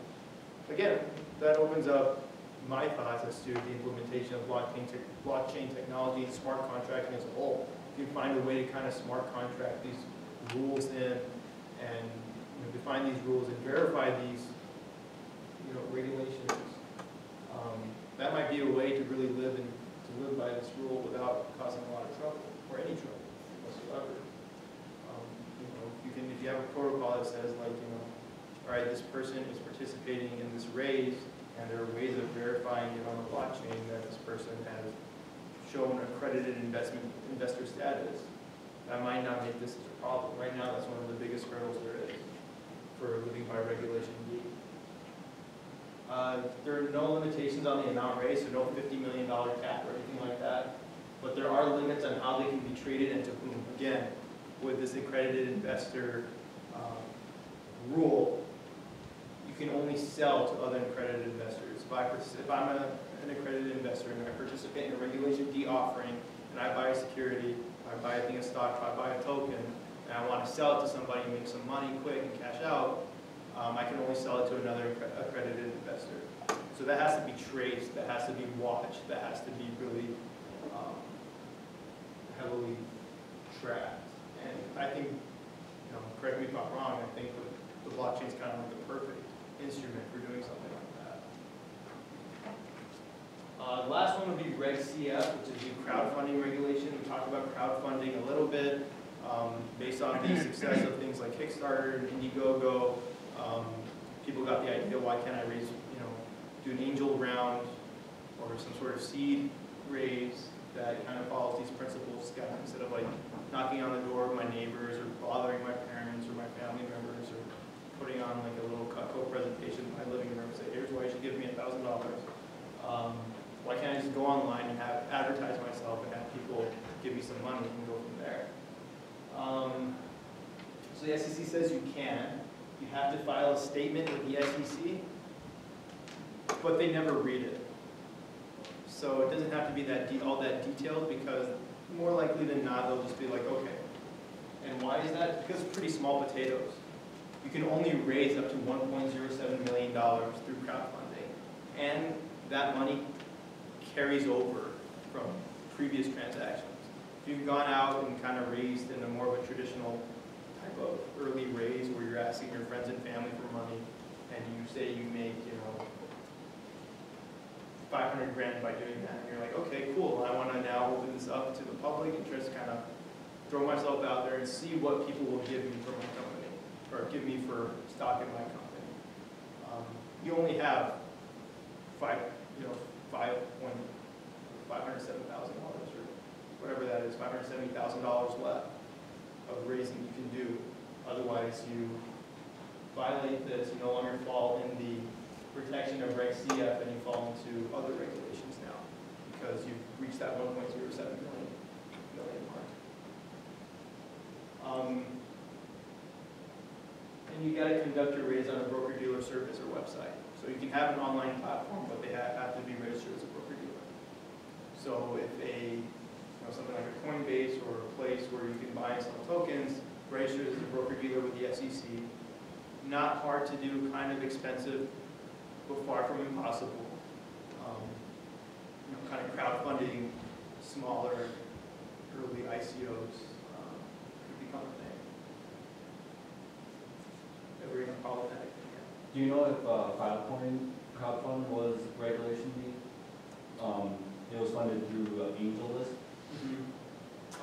Again, that opens up my thoughts as to the implementation of blockchain, tech- blockchain technology and smart contracting as a whole. If you find a way to kind of smart contract these rules in and, you know, define these rules and verify these, regulations, um, that might be a way to really live and, to live by this rule without causing a lot of trouble, or any trouble whatsoever. Um, You know, you can, if you have a protocol that says like, you know, all right, this person is participating in this raise, and there are ways of verifying it on the blockchain that this person has shown accredited investment, investor status, that might not make this a problem. Right now, that's one of the biggest hurdles there is for living by Regulation D. Uh, There are no limitations on the amount raised, so no $50 million cap or anything like that. But there are limits on how they can be treated and to whom. Again, with this accredited investor um, rule, you can only sell to other accredited investors. If I, if I'm a- an accredited investor and I participate in a Regulation D offering, and I buy a security, I buy a thing of stock, I buy a token, and I want to sell it to somebody and make some money quick and cash out, um, I can only sell it to another accredited investor. So that has to be traced, that has to be watched, that has to be really um, heavily tracked. And I think, you know, correct me if I'm wrong, I think the the blockchain is kind of like the perfect instrument for doing something like that. Uh, the last one would be Reg CF, which is the crowdfunding regulation. We talked about crowdfunding a little bit. Um, Based on the success of things like Kickstarter and Indiegogo, um, people got the idea, why can't I raise, you know, do an angel round or some sort of seed raise that kind of follows these principles, instead of like knocking on the door of my neighbors or bothering my parents or my family members or putting on like a little Cutco presentation in my living room, and say, here's why you should give me a thousand dollars. Um, Why can't I just go online and have, advertise myself and have people give me some money and go from there? Um, So the SEC says you can, you have to file a statement with the SEC, but they never read it. So it doesn't have to be that, all that detailed, because more likely than not, they'll just be like, okay. And why is that? Because it's pretty small potatoes. You can only raise up to one point zero seven million dollars through crowdfunding. And that money carries over from previous transactions. If you've gone out and kind of raised in a more of a traditional of early raise where you're asking your friends and family for money, and you say you make, you know, five hundred grand by doing that, and you're like, okay, cool, I wanna now open this up to the public and just kind of throw myself out there and see what people will give me for my company, or give me for stock in my company. Um, You only have five, you know, five point, five hundred seven thousand dollars, or whatever that is, five hundred seventy thousand dollars left of raising you can do. Otherwise, you violate this, you no longer fall in the protection of Reg CF, and you fall into other regulations now, because you've reached that one point zero seven million, million mark. Um, And you gotta conduct your raise on a broker-dealer service or website. So you can have an online platform, but they have, to be registered as a broker-dealer. So if a, know, something like a Coinbase or a place where you can buy and sell tokens, registered as a broker-dealer with the SEC, not hard to do, kind of expensive, but far from impossible. Um, You know, kind of crowdfunding smaller, early ICOs um, could become a thing. Every apologetic thing. Do you know if uh, Filecoin crowdfund was regulation B? Um, it was funded through uh, Angel List?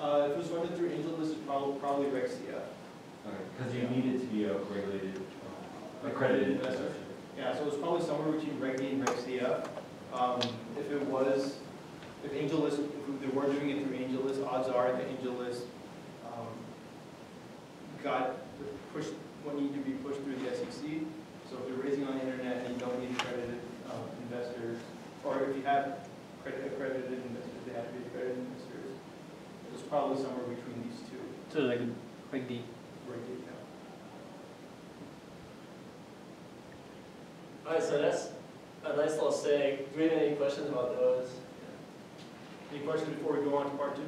Uh, if it was funded through Angel List, it's probably, probably CF. Because you need it to be a regulated, uh, accredited investor. Yeah, so it's probably somewhere between Reg D and Reg CF. Um, If it was, if Angel List, if they were doing it through Angel List, odds are that Angel List um, got the push, what needed to be pushed through the SEC. So if you're raising on the internet and you don't need accredited um, investors, or if you have credit accredited investors, they have to be accredited investors. It was probably somewhere between these two. So like, like the, Reg D, yeah. Alright, so that's a nice little say. Do we have any questions about those? Any questions before we go on to part two?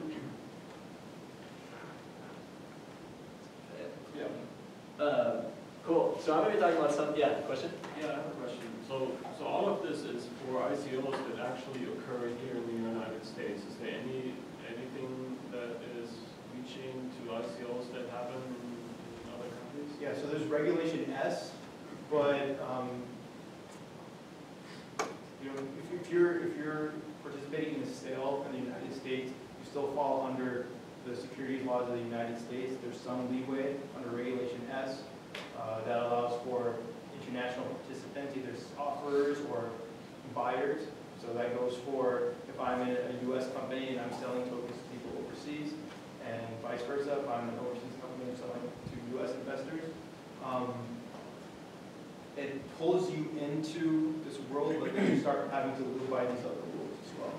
Yeah. Uh, cool, so I'm gonna be talking about some, yeah, question? Yeah, I have a question. So, so all of this is for ICOs that actually occur here in the United States. Is there any, anything that is reaching to ICOs that happen in other countries? Yeah, so there's regulation S, but, um, you know, if if you're, if you're participating in a sale in the United States, you still fall under the securities laws of the United States. There's some leeway under regulation S uh, that allows for international participants, either offerers or buyers. So that goes for if I'm in a US company and I'm selling tokens to people overseas, and vice versa, if I'm an overseas company and selling to US investors. Um, It pulls you into this world, but then you start having to live by these other rules as well.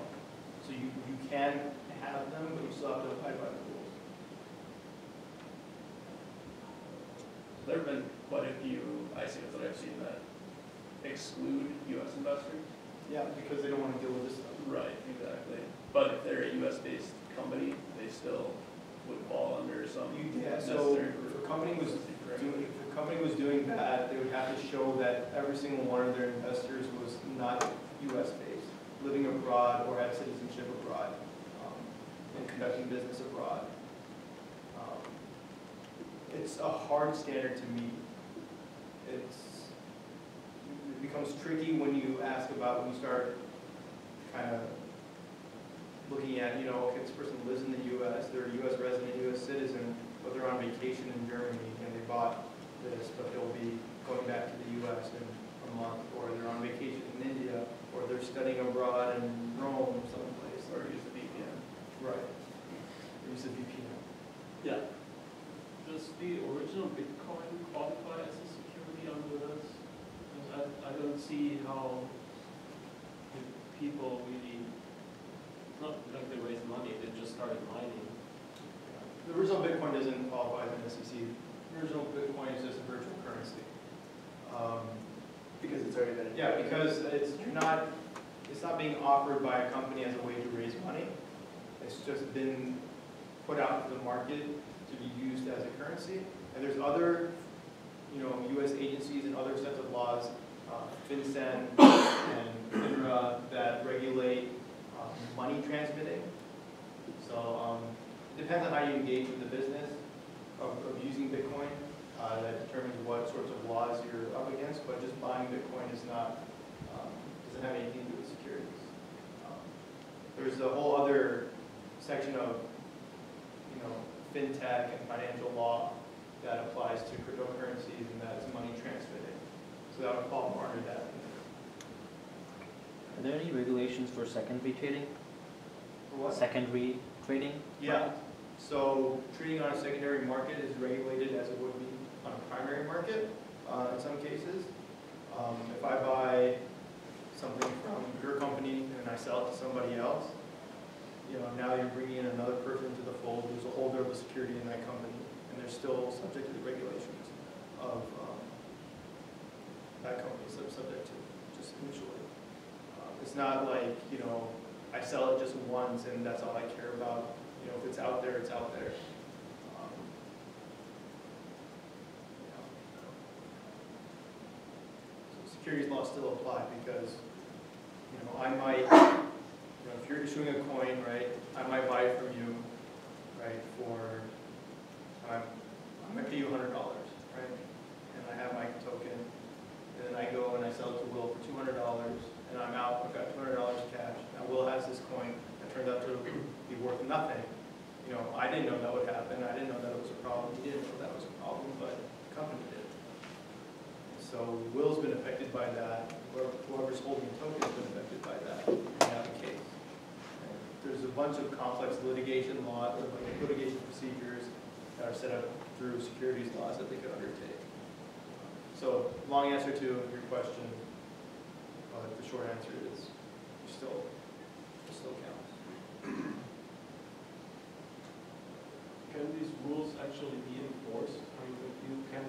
So you, you can have them, but you still have to abide by the rules. There have been quite a few ICOs that I've seen that exclude US investors. Yeah, because they don't want to deal with this stuff. Right, exactly. But if they're a US-based company, they still would fall under some You, yeah, so necessary. if a company was doing, company was doing that, they would have to show that every single one of their investors was not US-based, living abroad or had citizenship abroad, um, and conducting business abroad. Um, It's a hard standard to meet. It's, it becomes tricky when you ask about, when you start kind of looking at, you know, okay, this person lives in the US, they're a US resident, US citizen, but they're on vacation in Germany and they bought this, but they'll be going back to the US in a month, or they're on vacation in India, or they're studying abroad in Rome someplace. Or use the VPN. Right. Use a VPN. Yeah. Does the original Bitcoin qualify as a security under this? I, I don't see how the people really, it's not like they raised money, they just started mining. The original Bitcoin doesn't qualify as an SEC. The original Bitcoin is just a virtual currency. Um, Because it's already been. Yeah, because it's you're not, it's not being offered by a company as a way to raise money. It's just been put out to the market to be used as a currency. And there's other, you know, US agencies and other sets of laws, uh, FinCEN and FINRA, that regulate um, money transmitting. So, um, it depends on how you engage with the business of, of using Bitcoin. Uh, that determines what sorts of laws you're up against, but just buying Bitcoin is not, um, doesn't have anything to do with securities. Um, There's a whole other section of, you know, fintech and financial law that applies to cryptocurrencies and that's money transmitting. So that would fall more under that. Are there any regulations for secondary trading? For what? Secondary trading? Yeah, so trading on a secondary market is regulated as it would be on a primary market, uh, in some cases. Um, if I buy something from your company and I sell it to somebody else, you know, now you're bringing in another person to the fold who's a holder of the security in that company, and they're still subject to the regulations of, um, that company, so subject to, just mutually. Uh, It's not like, you know, I sell it just once and that's all I care about. Know, if it's out there, it's out there. Um. So Securities laws still apply because, you know, I might, you know, if you're issuing a coin, right, I might buy it from you, right, for, I'm, I'm gonna pay you a hundred dollars, right? And I have my token, and then I go and I sell it to Will for two hundred dollars, and I'm out, I've got two hundred dollars cash. Now Will has this coin that turned out to be worth nothing. You know, I didn't know that would happen, I didn't know that it was a problem, he didn't know that was a problem, but the company did. So Will's been affected by that, Whoever- whoever's holding the token's been affected by that case. There's a bunch of complex litigation law, like litigation procedures that are set up through securities laws that they could undertake. So, long answer to your question, but the short answer is, you still, it still counts. Can these rules actually be enforced? I mean, if you can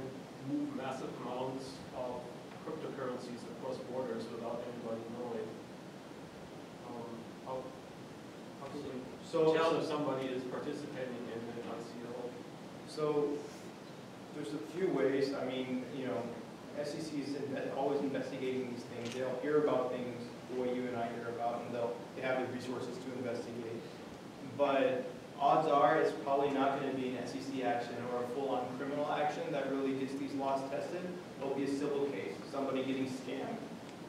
move massive amounts of cryptocurrencies across borders without anybody knowing, um, how, how can you So, tell if somebody is participating in an ICO? so, there's a few ways, I mean, you know, SEC is always investigating these things, they'll hear about things the way you and I hear about, and they'll, they have the resources to investigate. But odds are, it's probably not gonna be an SEC action or a full-on criminal action that really gets these laws tested. It'll be a civil case, somebody getting scammed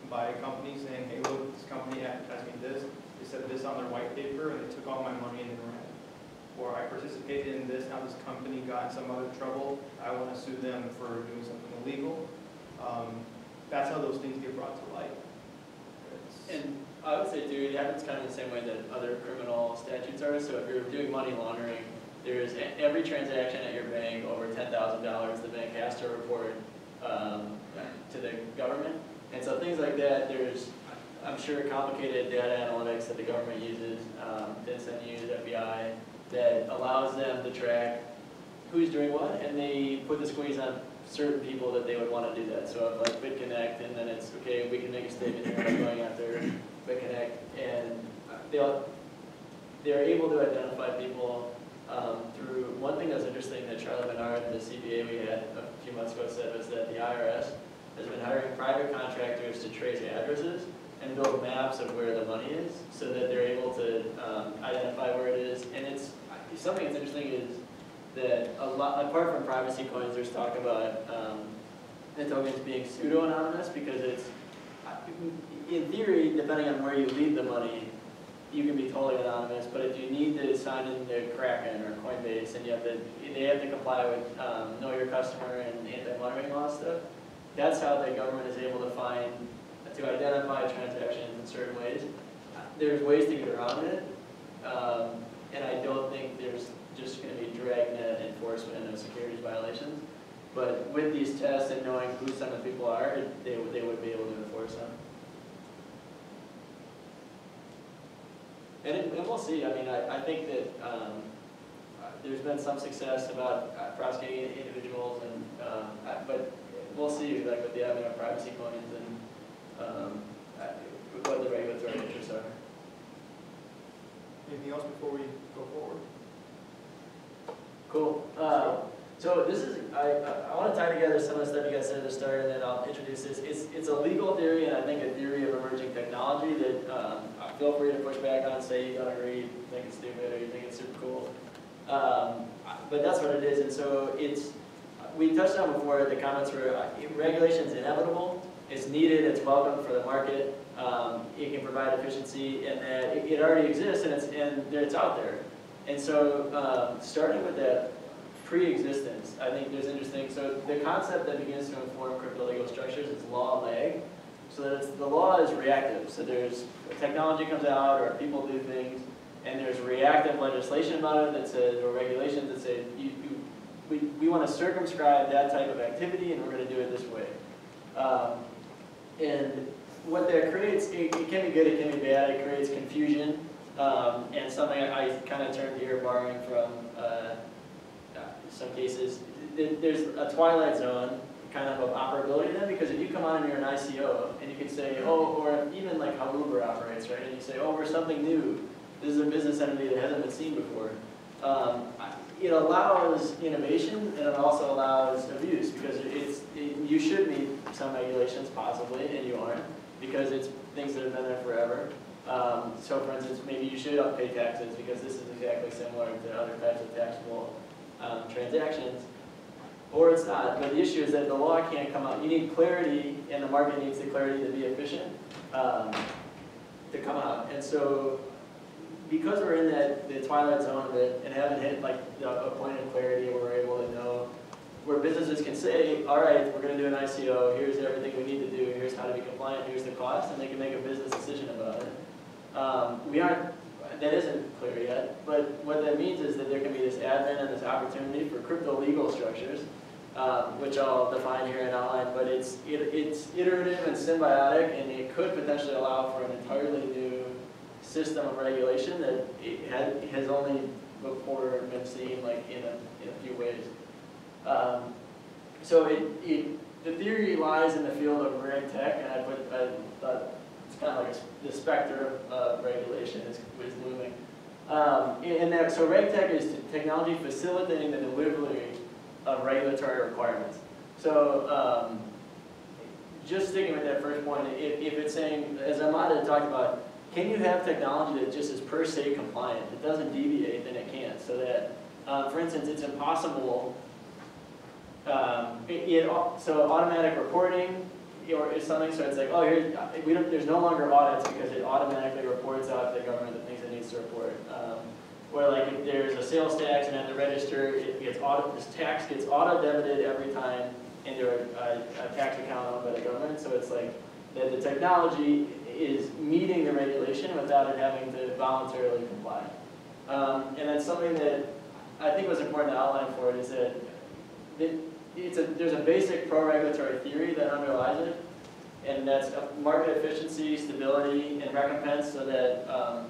by a company saying, hey, look, this company advertised me this, they said this on their white paper, and they took all my money and then ran. Or I participated in this, now this company got in some other trouble, I wanna sue them for doing something illegal. Um, That's how those things get brought to light. It's- And I would say, too, it happens kind of the same way that other criminal statutes are. So if you're doing money laundering, there's every transaction at your bank over ten thousand dollars, the bank has to report um, to the government. And so things like that, there's, I'm sure, complicated data analytics that the government uses, um, FinCEN uses, FBI, that allows them to track who's doing what, and they put the squeeze on certain people that they would want to do that. So if like BitConnect, and then it's, okay, we can make a statement here going after BitConnect, and they'll, they're able to identify people um, through, one thing that's interesting that Charlie Menard, the CPA we had a few months ago said was that the IRS has been hiring private contractors to trace addresses and build maps of where the money is, so that they're able to um, identify where it is. And it's, something that's interesting is that a lot, apart from privacy coins, there's talk about um, the tokens being pseudo-anonymous because it's, in theory, depending on where you leave the money, you can be totally anonymous, but if you need to sign into Kraken or Coinbase and you have to, they have to comply with, um, know your customer and anti-money law stuff, that's how the government is able to find, to identify transactions in certain ways. There's ways to get around it, um, and I don't think there's just gonna be dragnet enforcement of securities violations. But with these tests and knowing who some of the people are, they, they would be able to enforce them. And, it- and we'll see, I mean, I, I think that, um, uh, there's been some success about uh, prosecuting individuals and, um, uh, but we'll see, like with the advent of privacy coins and, um, uh, what the regulatory interests are. Anything else before we go forward? Cool. Uh, So this is, I, I want to tie together some of the stuff you guys said at the start, and then I'll introduce this. It's, it's a legal theory, and I think a theory of emerging technology that, um, feel free to push back on, say you don't agree, you think it's stupid, or you think it's super cool. Um, But that's what it is, and so it's, we touched on before, the comments were, uh, regulation's inevitable, it's needed, it's welcome for the market, um, it can provide efficiency, and that it, it already exists, and it's, and it's out there. And so, um, starting with that pre-existence, I think there's interesting, so the concept that begins to inform crypto legal structures is law lag. So that the law is reactive, so there's, technology comes out, or people do things, and there's reactive legislation about it that says, or regulations that say, you, you, we, we wanna circumscribe that type of activity, and we're gonna do it this way. Um, and what that creates, it, it can be good, it can be bad, it creates confusion, um, and something I, I kind of turned here borrowing from, uh, some cases, there's a twilight zone kind of of operability then, because if you come on and you're an ICO, and you can say, oh, or even like how Uber operates, right, and you say, oh, we're something new, this is a business entity that hasn't been seen before. Um, It allows innovation, and it also allows abuse, because it's, it- you should meet some regulations possibly, and you aren't, because it's things that have been there forever. Um, so for instance, maybe you should pay taxes, because this is exactly similar to other types of taxable, um, transactions. Or it's not, but the issue is that the law can't come out, you need clarity, and the market needs the clarity to be efficient, um, to come out. And so, because we're in that, the twilight zone of it, and haven't hit like a point of clarity where we're able to know, where businesses can say, all right, we're gonna do an ICO, here's everything we need to do, here's how to be compliant, here's the cost, and they can make a business decision about it. Um, we aren't, that isn't clear yet, but what that means is that there can be this advent and this opportunity for crypto legal structures, um, which I'll define here and outline, but it's, it, it's iterative and symbiotic, and it could potentially allow for an entirely new system of regulation that has, has only before been seen like in a, in a few ways. Um, so it, it, the theory lies in the field of reg tech, and I put, I thought it's kind of like the specter of regulation is, is moving. Um, and that, so RegTech is technology facilitating the delivery of regulatory requirements. So, um, just sticking with that first point, if, if it's saying, as Emaad had talked about, can you have technology that just is per se compliant? It doesn't deviate, then it can't. So that, uh, for instance, it's impossible, um, it, it, so automatic reporting, or if something, starts like, oh, here, we don't, there's no longer audits because it automatically reports out to the government the things it needs to report. Um, Where like if there's a sales tax and at the register, it gets auto, this tax gets auto debited every time into a, a tax account owned by the government, so it's like, that the technology is meeting the regulation without it having to voluntarily comply. Um, and that's something that I think was important to outline for it is that it's a, there's a basic pro-regulatory theory that underlies it, and that's market efficiency, stability, and recompense, so that um,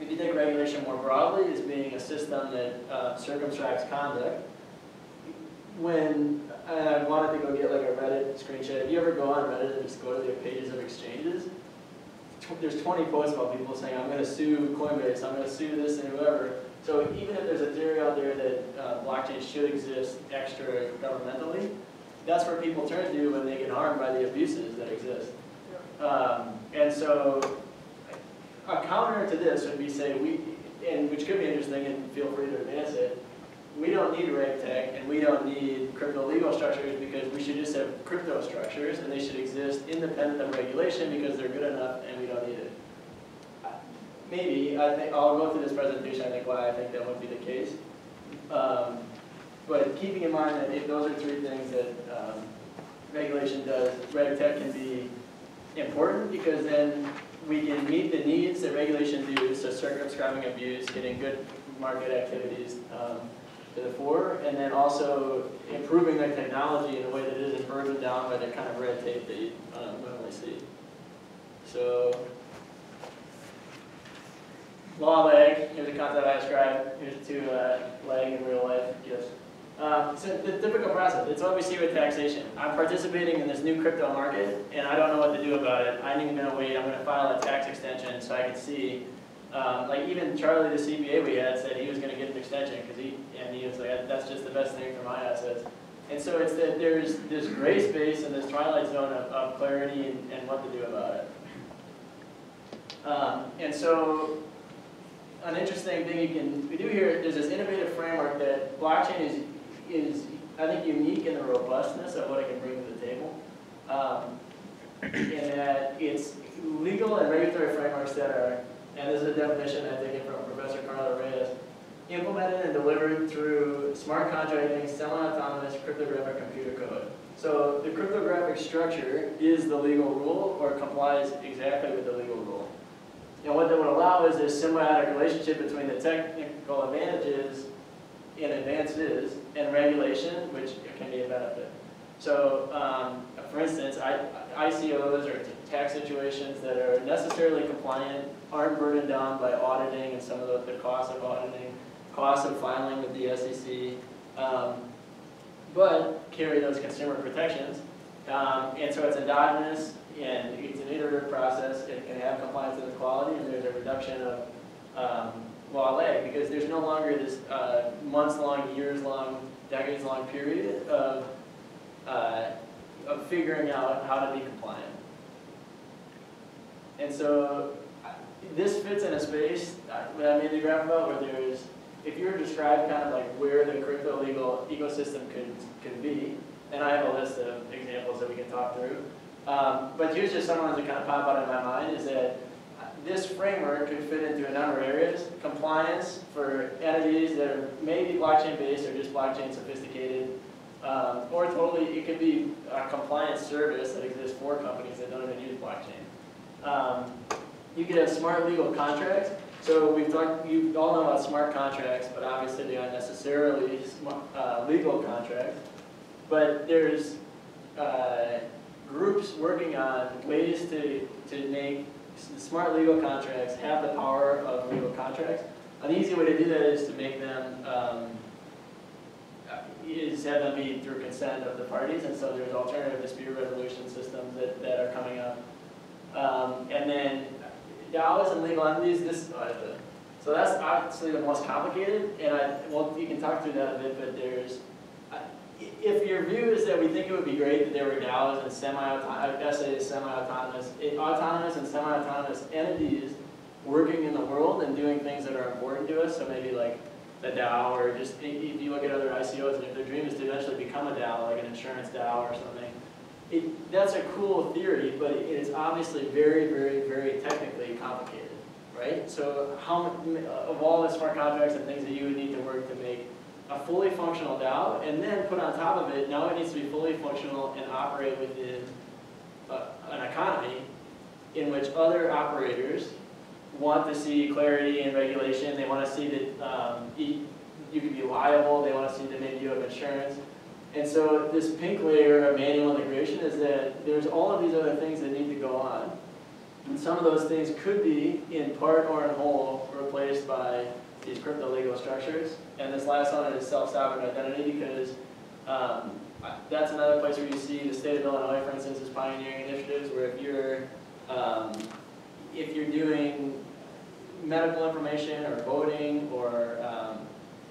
if you think regulation more broadly as being a system that uh, circumscribes conduct, when I wanted to go get like a Reddit screenshot, if you ever go on Reddit and just go to the pages of exchanges, there's 20 posts about people saying, I'm gonna sue Coinbase, I'm gonna sue this and whoever. So even if there's a theory out there that uh, blockchain should exist extra governmentally, that's where people turn to when they get harmed by the abuses that exist. Um, and so a counter to this would be say, we, and which could be interesting and feel free to advance it, we don't need reg tech and we don't need crypto legal structures because we should just have crypto structures and they should exist independent of regulation because they're good enough and we don't need it. Maybe, I think, I'll go through this presentation, I think why I think that would be the case. Um, But keeping in mind that if those are three things that um, regulation does, reg tech can be important because then we can meet the needs that regulation do, so circumscribing abuse, getting good market activities um, to the fore, and then also improving their technology in a way that isn't burdened down by the kind of red tape that you um, normally see. So, law lag, here's a concept I described, here's two uh, lag in real life, yes. Um, so the typical process, it's what we see with taxation. I'm participating in this new crypto market, and I don't know what to do about it. I need to know, wait, I'm gonna file a tax extension so I can see. Um, like even Charlie, the CPA we had, said he was gonna get an extension, because he, and he was like, that's just the best thing for my assets. And so it's that there's this gray space and this twilight zone of, of clarity and, and what to do about it. Um, and so, an interesting thing you can we do here, there's this innovative framework that blockchain is, is I think, unique in the robustness of what it can bring to the table. Um, in that it's legal and regulatory frameworks that are, and this is a definition I it from Professor Carla Reyes, implemented and delivered through smart contracting, semi-autonomous cryptographic computer code. So the cryptographic structure is the legal rule or complies exactly with the legal rule. And what that would allow is this symbiotic relationship between the technical advantages and advances and regulation, which can be a benefit. So, um, for instance, I, ICOs or tax situations that are necessarily compliant, aren't burdened down by auditing and some of the, the costs of auditing, costs of filing with the SEC, um, but carry those consumer protections. Um, and so it's endogenous and it's an iterative process. It can have compliance with quality and there's a reduction of um, law because there's no longer this uh, months-long, years-long, decades-long period of, uh, of figuring out how to be compliant. And so this fits in a space uh, that I made the graph about where there's, if you were to describe kind of like where the crypto legal ecosystem could, could be, and I have a list of examples that we can talk through. Um, but here's just some ones that kind of pop out in my mind is that this framework could fit into a number of areas. Compliance for entities that are maybe blockchain based or just blockchain sophisticated. Um, or totally, it could be a compliance service that exists for companies that don't even use blockchain. Um, you could have smart legal contracts. So we've talked, you all know about smart contracts, but obviously they aren't necessarily smart, uh, legal contracts. But there's uh, groups working on ways to, to make smart legal contracts have the power of legal contracts. An easy way to do that is to make them, um, is have them be through consent of the parties, and so there's alternative dispute resolution systems that, that are coming up. Um, and then DAOs and legal entities, this, uh, so that's obviously the most complicated, and I, well, you can talk through that a bit, but there's, if your view is that we think it would be great that there were DAOs and semi-autonomous, semi-autonomous, autonomous and semi-autonomous entities working in the world and doing things that are important to us, so maybe like the DAO or just, if you look at other ICOs, and if their dream is to eventually become a DAO, like an insurance DAO or something, it, that's a cool theory, but it is obviously very, very, very technically complicated, right? So how, of all the smart contracts and things that you would need to work to make a fully functional DAO, and then put on top of it, now it needs to be fully functional and operate within uh, an economy in which other operators want to see clarity and regulation, they want to see that um, you can be liable, they want to see that maybe you have insurance. And so this pink layer of manual integration is that there's all of these other things that need to go on. And some of those things could be, in part or in whole, replaced by these crypto legal structures. And this last one is self-sovereign identity because um, that's another place where you see the state of Illinois, for instance, is pioneering initiatives where if you're um, if you're doing medical information or voting or um,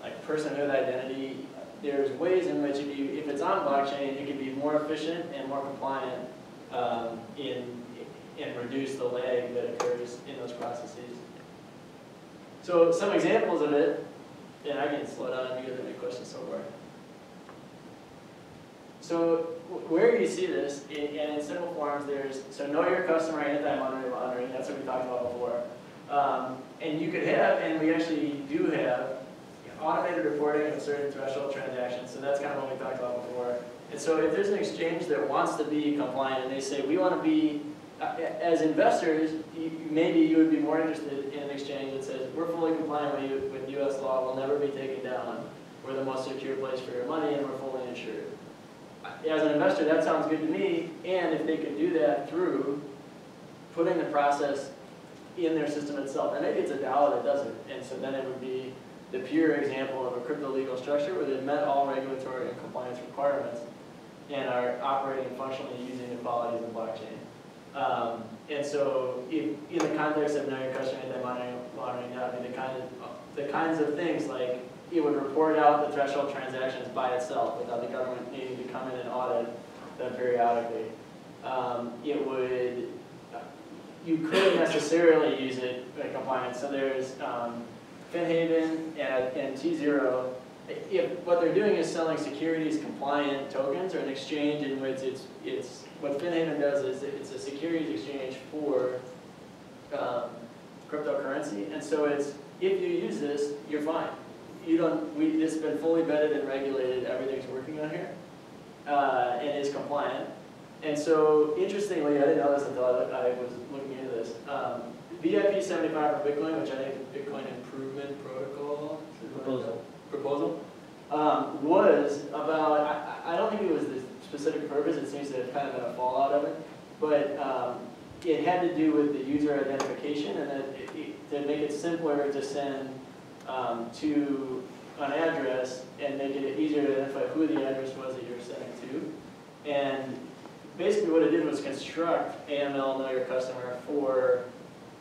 like personhood identity, there's ways in which if, you, if it's on blockchain, it can be more efficient and more compliant um, in and reduce the lag that occurs in those processes. So some examples of it, and I can slow down if you guys have any questions so far. So where you see this, and in simple forms, there's, so know your customer anti-money laundering, that's what we talked about before. Um, and you could have, and we actually do have, automated reporting of certain threshold transactions, so that's kind of what we talked about before. And so if there's an exchange that wants to be compliant, and they say, we want to be, as investors, you- maybe you would be more interested in an exchange that says, we're fully compliant with, with US law, we'll never be taken down, we're the most secure place for your money, and we're fully insured. As an investor, that sounds good to me, and if they could do that through putting the process in their system itself, and maybe it's a DAO that doesn't, and so then it would be the pure example of a crypto legal structure where they've met all regulatory and compliance requirements and are operating functionally using the qualities of blockchain. Um, and so, if, in the context of know your customer laundering, that would be the kind of the kinds of things like it would report out the threshold transactions by itself without the government needing to come in and audit them periodically. Um, it would you couldn't necessarily use it in compliance. So there's um, FinHaven and, and T0. If what they're doing is selling securities compliant tokens or an exchange in which it's, it's what FinHaven does is it's a securities exchange for um, cryptocurrency. And so it's, if you use this, you're fine. You don't, we, it's been fully vetted and regulated, everything's working on here, uh, and is compliant. And so, interestingly, I didn't know this until I, was looking into this. Um, BIP 75 for Bitcoin, which I think is Bitcoin Improvement Protocol Proposal. Proposal, um, was about. I, I don't think it was the specific purpose. It seems to have kind of been a fallout of it, but um, it had to do with the user identification and that it, it, to make it simpler to send um, to an address and make it easier to identify who the address was that you're sending to. And basically what it did was construct AML Know Your Customer for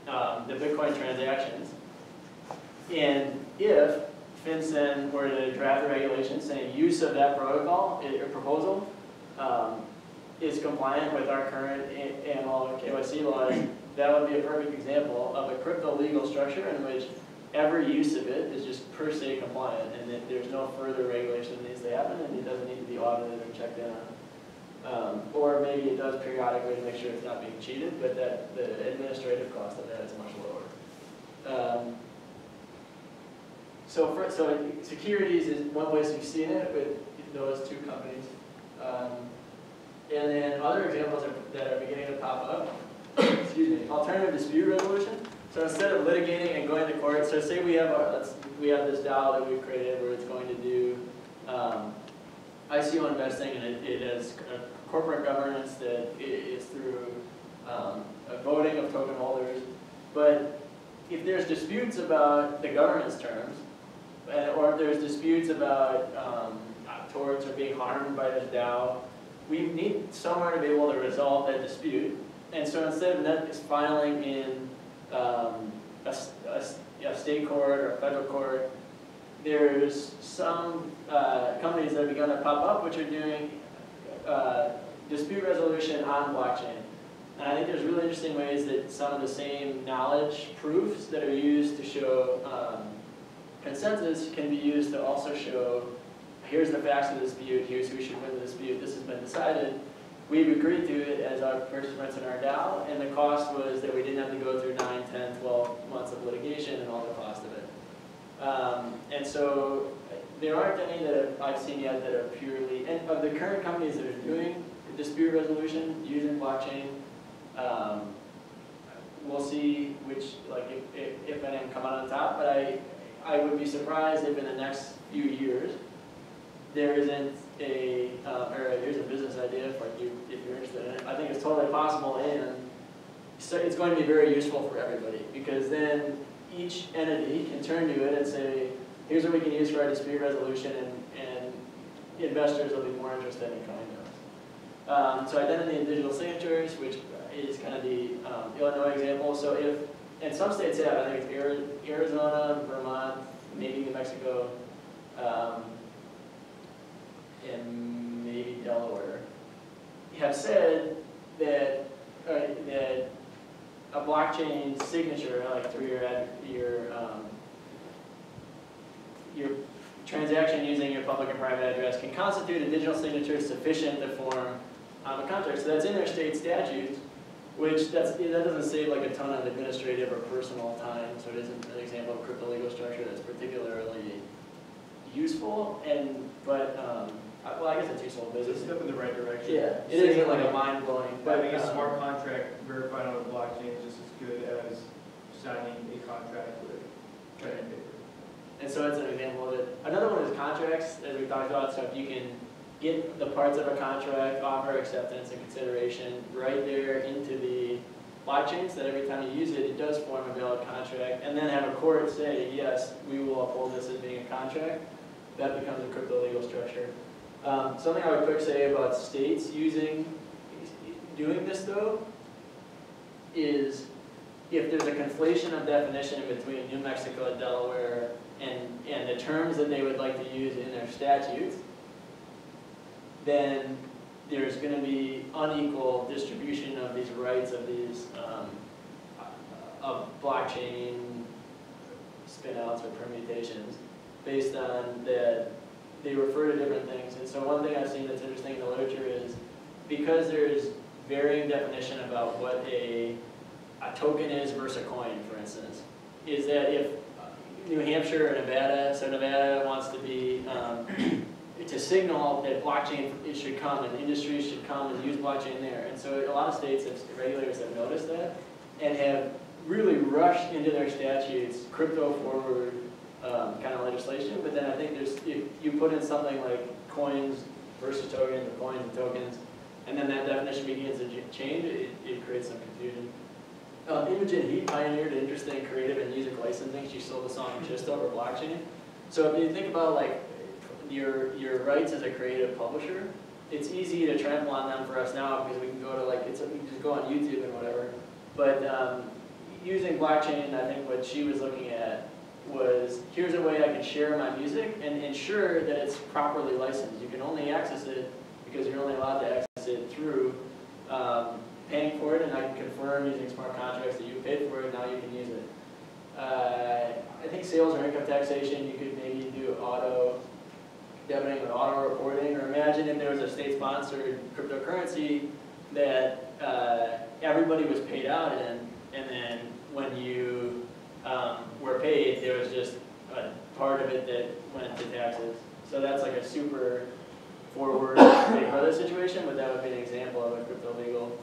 um, the Bitcoin transactions. And if FinCEN were to draft a regulation saying use of that protocol, or proposal, um, is compliant with our current AML KYC laws, that would be a perfect example of a crypto legal structure in which every use of it is just per se compliant, and that there's no further regulation that needs to happen, and it doesn't need to be audited or checked in on. Um, or maybe it does periodically to make sure it's not being cheated, but that the administrative cost of that is much lower. Um, so for, so securities is one place you've seen it with those two companies. Um, and then other examples are, that are beginning to pop up, (coughs) excuse me, alternative dispute resolution. So instead of litigating and going to court, so say we have our, we have this DAO that we've created where it's going to do um, ICO investing and it, it has corporate governance that is through um, voting of token holders. But if there's disputes about the governance terms, or if there's disputes about um, torts or being harmed by this DAO, we need somewhere to be able to resolve that dispute. And so instead of net filing in um, a, a a state court or a federal court, there's some uh, companies that have begun to pop up which are doing uh, dispute resolution on blockchain. And I think there's really interesting ways that some of the same knowledge proofs that are used to show um, consensus can be used to also show, here's the facts of the dispute, here's who should win the dispute, this has been decided. We've agreed to it as our participants in our DAO, and the cost was that we didn't have to go through 9, 10, 12 months of litigation and all the cost of it. Um, and so there aren't any that I've seen yet that are purely, and of the current companies that are doing dispute resolution using blockchain, um, we'll see which, like, if, if, if any come out on top, but I, I would be surprised if in the next few years, there isn't a, uh, or here's a business idea if you, if you're interested in it. I think it's totally possible and so it's going to be very useful for everybody because then each entity can turn to it and say, here's what we can use for our dispute resolution and, and investors will be more interested in coming to us. Um, so identity and digital signatures, which is kind of the um, Illinois example. So if, and some states have, I think it's Arizona, Vermont, maybe New Mexico, um, and maybe Delaware, have said that, uh, that a blockchain signature, like through your, your, um, your transaction using your public and private address can constitute a digital signature sufficient to form um, a contract. So that's in their state statutes, which that's, that doesn't save like a ton of administrative or personal time, so it isn't an example of crypto legal structure that's particularly useful, and, but, um, I- well, I guess it's useful in It's a step in the right direction. Yeah, it isn't like a mind blowing, but. Having a um, smart contract verified on the blockchain is just as good as signing a contract with pen and paper. And so it's an example of it. Another one is contracts, as we talked about, so you can get the parts of a contract, offer acceptance and consideration right there into the blockchain, so that every time you use it, it does form a valid contract, and then have a court say, yes, we will uphold this as being a contract, that becomes a crypto legal structure. Um, something I would quick say about states using, doing this though, is if there's a conflation of definition between New Mexico and Delaware and, and the terms that they would like to use in their statutes, then there's gonna be unequal distribution of these rights of these, um, of blockchain spinouts or permutations based on that they refer to different things. And so one thing I've seen that's interesting in the literature is because there's varying definition about what a, a token is versus a coin, for instance, is that if New Hampshire or Nevada, so Nevada wants to be, um, to signal that blockchain it should come and industries should come and use blockchain there. And so a lot of states, have- regulators have noticed that and have really rushed into their statutes crypto forward um, kind of legislation. But then I think there's, if you put in something like coins versus tokens, or coins and tokens, and then that definition begins to change, it, it creates some confusion. Um, Imogen Heap pioneered interesting creative and music licensing. She sold a song just over blockchain. So if you think about like your, your rights as a creative publisher, it's easy to trample on them for us now because we can go to like, it's, we can just go on YouTube and whatever. But um, using blockchain, I think what she was looking at was, here's a way I can share my music and ensure that it's properly licensed. You can only access it because you're only allowed to access it through um, paying for it, and I can confirm using smart contracts that you paid for it, now you can use it. Uh, I think sales or income taxation, you could maybe do auto debiting or auto reporting, or imagine if there was a state-sponsored cryptocurrency that uh, everybody was paid out in, and then when you um, were paid, there was just a part of it that went to taxes. So that's like a super forward Big Brother situation, but that would be an example of a crypto legal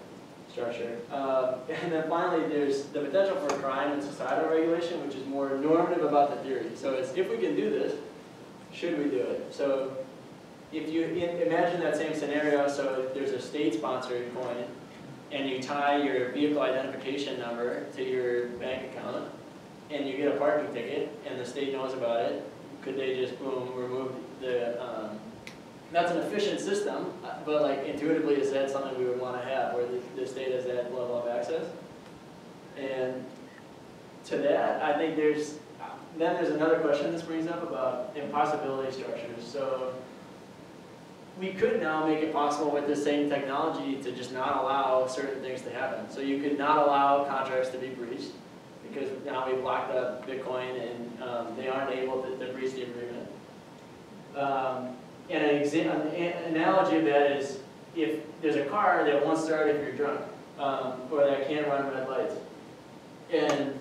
structure. Um, (laughs) and then finally, there's the potential for crime and societal regulation, which is more normative about the theory. So it's if we can do this, should we do it? So if you in, imagine that same scenario, so there's a state-sponsored coin, and you tie your vehicle identification number to your bank account, and you get a parking ticket, and the state knows about it, could they just boom remove the? Um, that's an efficient system, but like intuitively, is that something we would want to have, where the, the state has that level of access? And to that, I think there's then there's another question this brings up about impossibility structures. So we could now make it possible with the same technology to just not allow certain things to happen. So you could not allow contracts to be breached because now we've locked up Bitcoin and um, they aren't able to, to breach the agreement. Um, and an, an analogy of that is if there's a car that won't start if you're drunk um, or that can't run red lights. And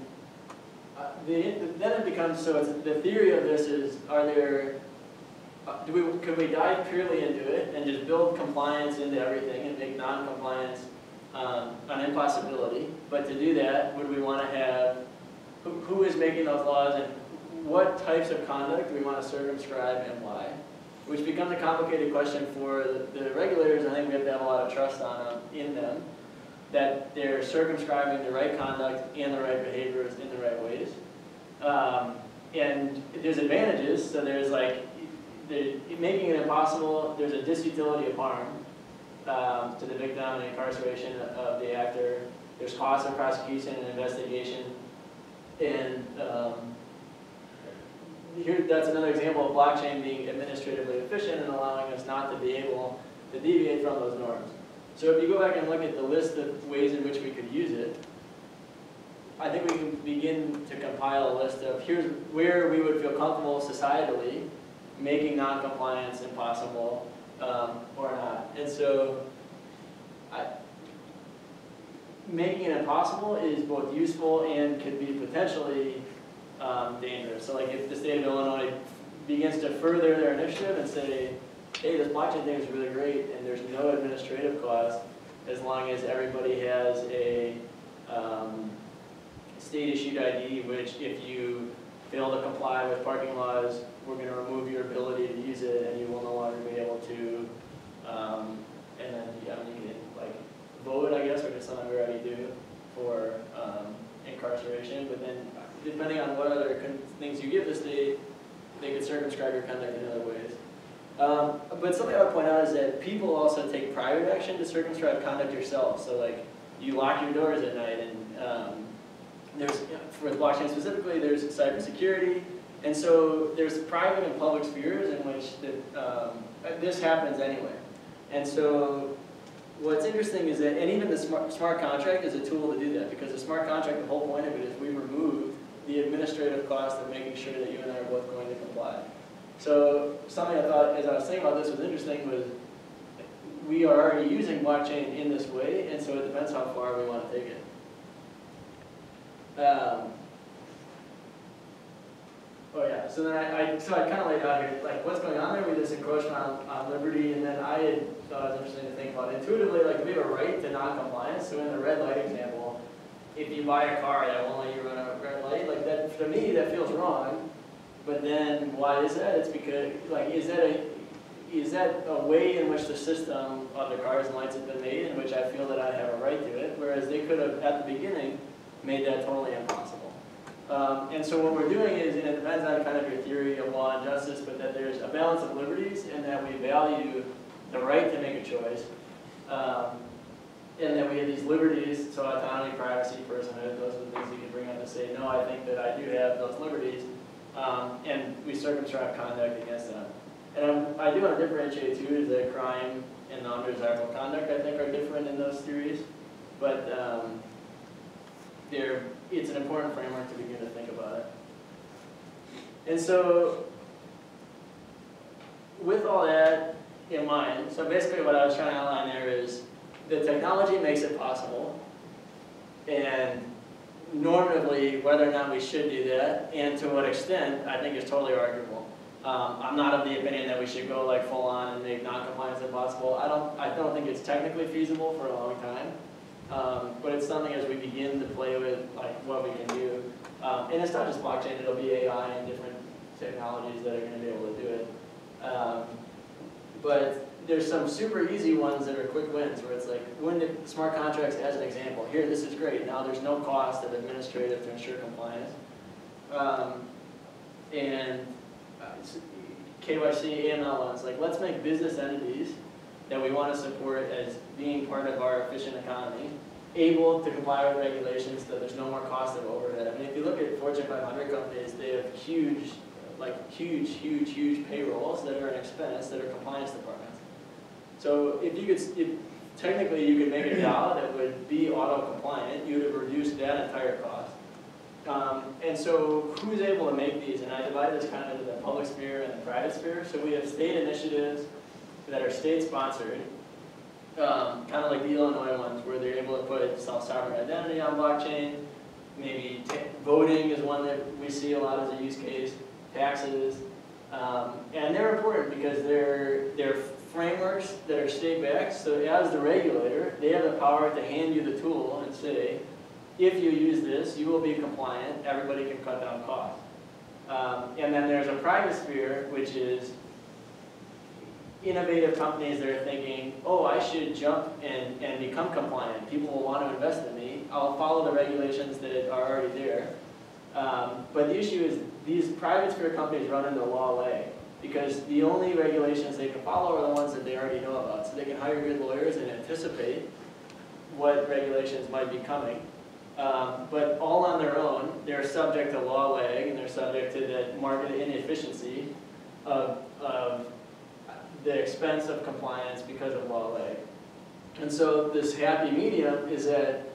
uh, the, then it becomes, so the theory of this is, are there, uh, do we, could we dive purely into it and just build compliance into everything and make non-compliance um, an impossibility? But to do that, would we want to have, who, who is making those laws and what types of conduct do we want to circumscribe and why? Which becomes a complicated question for the, the regulators. I think we have to have a lot of trust on them, in them that they're circumscribing the right conduct and the right behaviors in the right ways. Um, and there's advantages, so there's like, making it impossible, there's a disutility of harm um, to the victim and incarceration of the actor. There's cost of prosecution and investigation. And um, here, that's another example of blockchain being administratively efficient and allowing us not to be able to deviate from those norms. So if you go back and look at the list of ways in which we could use it, I think we can begin to compile a list of here's where we would feel comfortable societally making non-compliance impossible um, or not. And so I, making it impossible is both useful and could be potentially um, dangerous. So like if the state of Illinois begins to further their initiative and say, hey, this blockchain thing is really great and there's no administrative cost as long as everybody has a um, state issued ID, which if you fail to comply with parking laws, we're gonna remove your ability to use it and you will no longer be able to, um, and then, yeah, you can like vote, I guess, which is something we already do for, um, incarceration, but then depending on what other things you give the state, they could circumscribe your conduct in other ways. Um, but something I would point out is that people also take private action to circumscribe conduct yourself. So like, you lock your doors at night and, um, there's, for blockchain specifically, there's cybersecurity. And so there's private and public spheres in which the, um, this happens anyway. And so what's interesting is that, and even the smart, smart contract is a tool to do that because the smart contract, the whole point of it is we remove the administrative cost of making sure that you and I are both going to comply. So something I thought, as I was thinking about this, was interesting was we are already using blockchain in this way, and so it depends how far we want to take it. Um, oh yeah, so then I, I so I kind of laid out here like what's going on there with this encroachment on, on liberty, and then I had thought it was interesting to think about intuitively like we have a right to non-compliance. So in the red light example, if you buy a car that won't let you run a red light, like that to me that feels wrong. But then why is that? It's because like is that a is that a way in which the system of the cars and lights have been made in which I feel that I have a right to it, whereas they could have at the beginning made that totally impossible. Um, and so what we're doing is, and it depends on kind of your theory of law and justice, but that there's a balance of liberties and that we value the right to make a choice. Um, and that we have these liberties, so autonomy, privacy, personhood, those are the things you can bring up to say, no, I think that I do have those liberties. Um, and we circumscribe conduct against them. And I'm, I do want to differentiate too, is that crime and non-desirable conduct, I think, are different in those theories. But um, it's an important framework to begin to think about it. And so, with all that in mind, so basically what I was trying to outline there is the technology makes it possible, and normatively, whether or not we should do that, and to what extent, I think is totally arguable. Um, I'm not of the opinion that we should go like full on and make non-compliance impossible. I don't, I don't think it's technically feasible for a long time. Um, but it's something as we begin to play with like what we can do. Um, and it's not just blockchain, it'll be AI and different technologies that are gonna be able to do it. Um, but there's some super easy ones that are quick wins where it's like, when smart contracts as an example, here, this is great. Now there's no cost of administrative to ensure compliance. Um, and uh, KYC, AML ones, like let's make business entities that we want to support as being part of our efficient economy, able to comply with regulations so that there's no more cost of overhead. I mean, if you look at Fortune 500 companies, they have huge, like huge, huge, huge payrolls that are an expense that are compliance departments. So if you could, if technically you could make a DAO that would be auto compliant, you would have reduced that entire cost. Um, and so who's able to make these? And I divide this kind of into the public sphere and the private sphere. So we have state initiatives that are state sponsored, um, kind of like the Illinois ones where they're able to put self-sovereign identity on blockchain. Maybe voting is one that we see a lot as a use case, taxes. Um, and they're important because they're, they're frameworks that are state-backed. So as the regulator, they have the power to hand you the tool and say, if you use this, you will be compliant, everybody can cut down costs. Um, and then there's a private sphere, which is innovative companies that are thinking, oh, I should jump and, and become compliant. People will want to invest in me. I'll follow the regulations that are already there. Um, but the issue is these private sphere companies run into a law lag because the only regulations they can follow are the ones that they already know about. So they can hire good lawyers and anticipate what regulations might be coming. Um, but all on their own, they're subject to law lag and they're subject to that market inefficiency of, of the expense of compliance because of law lag. And so this happy medium is that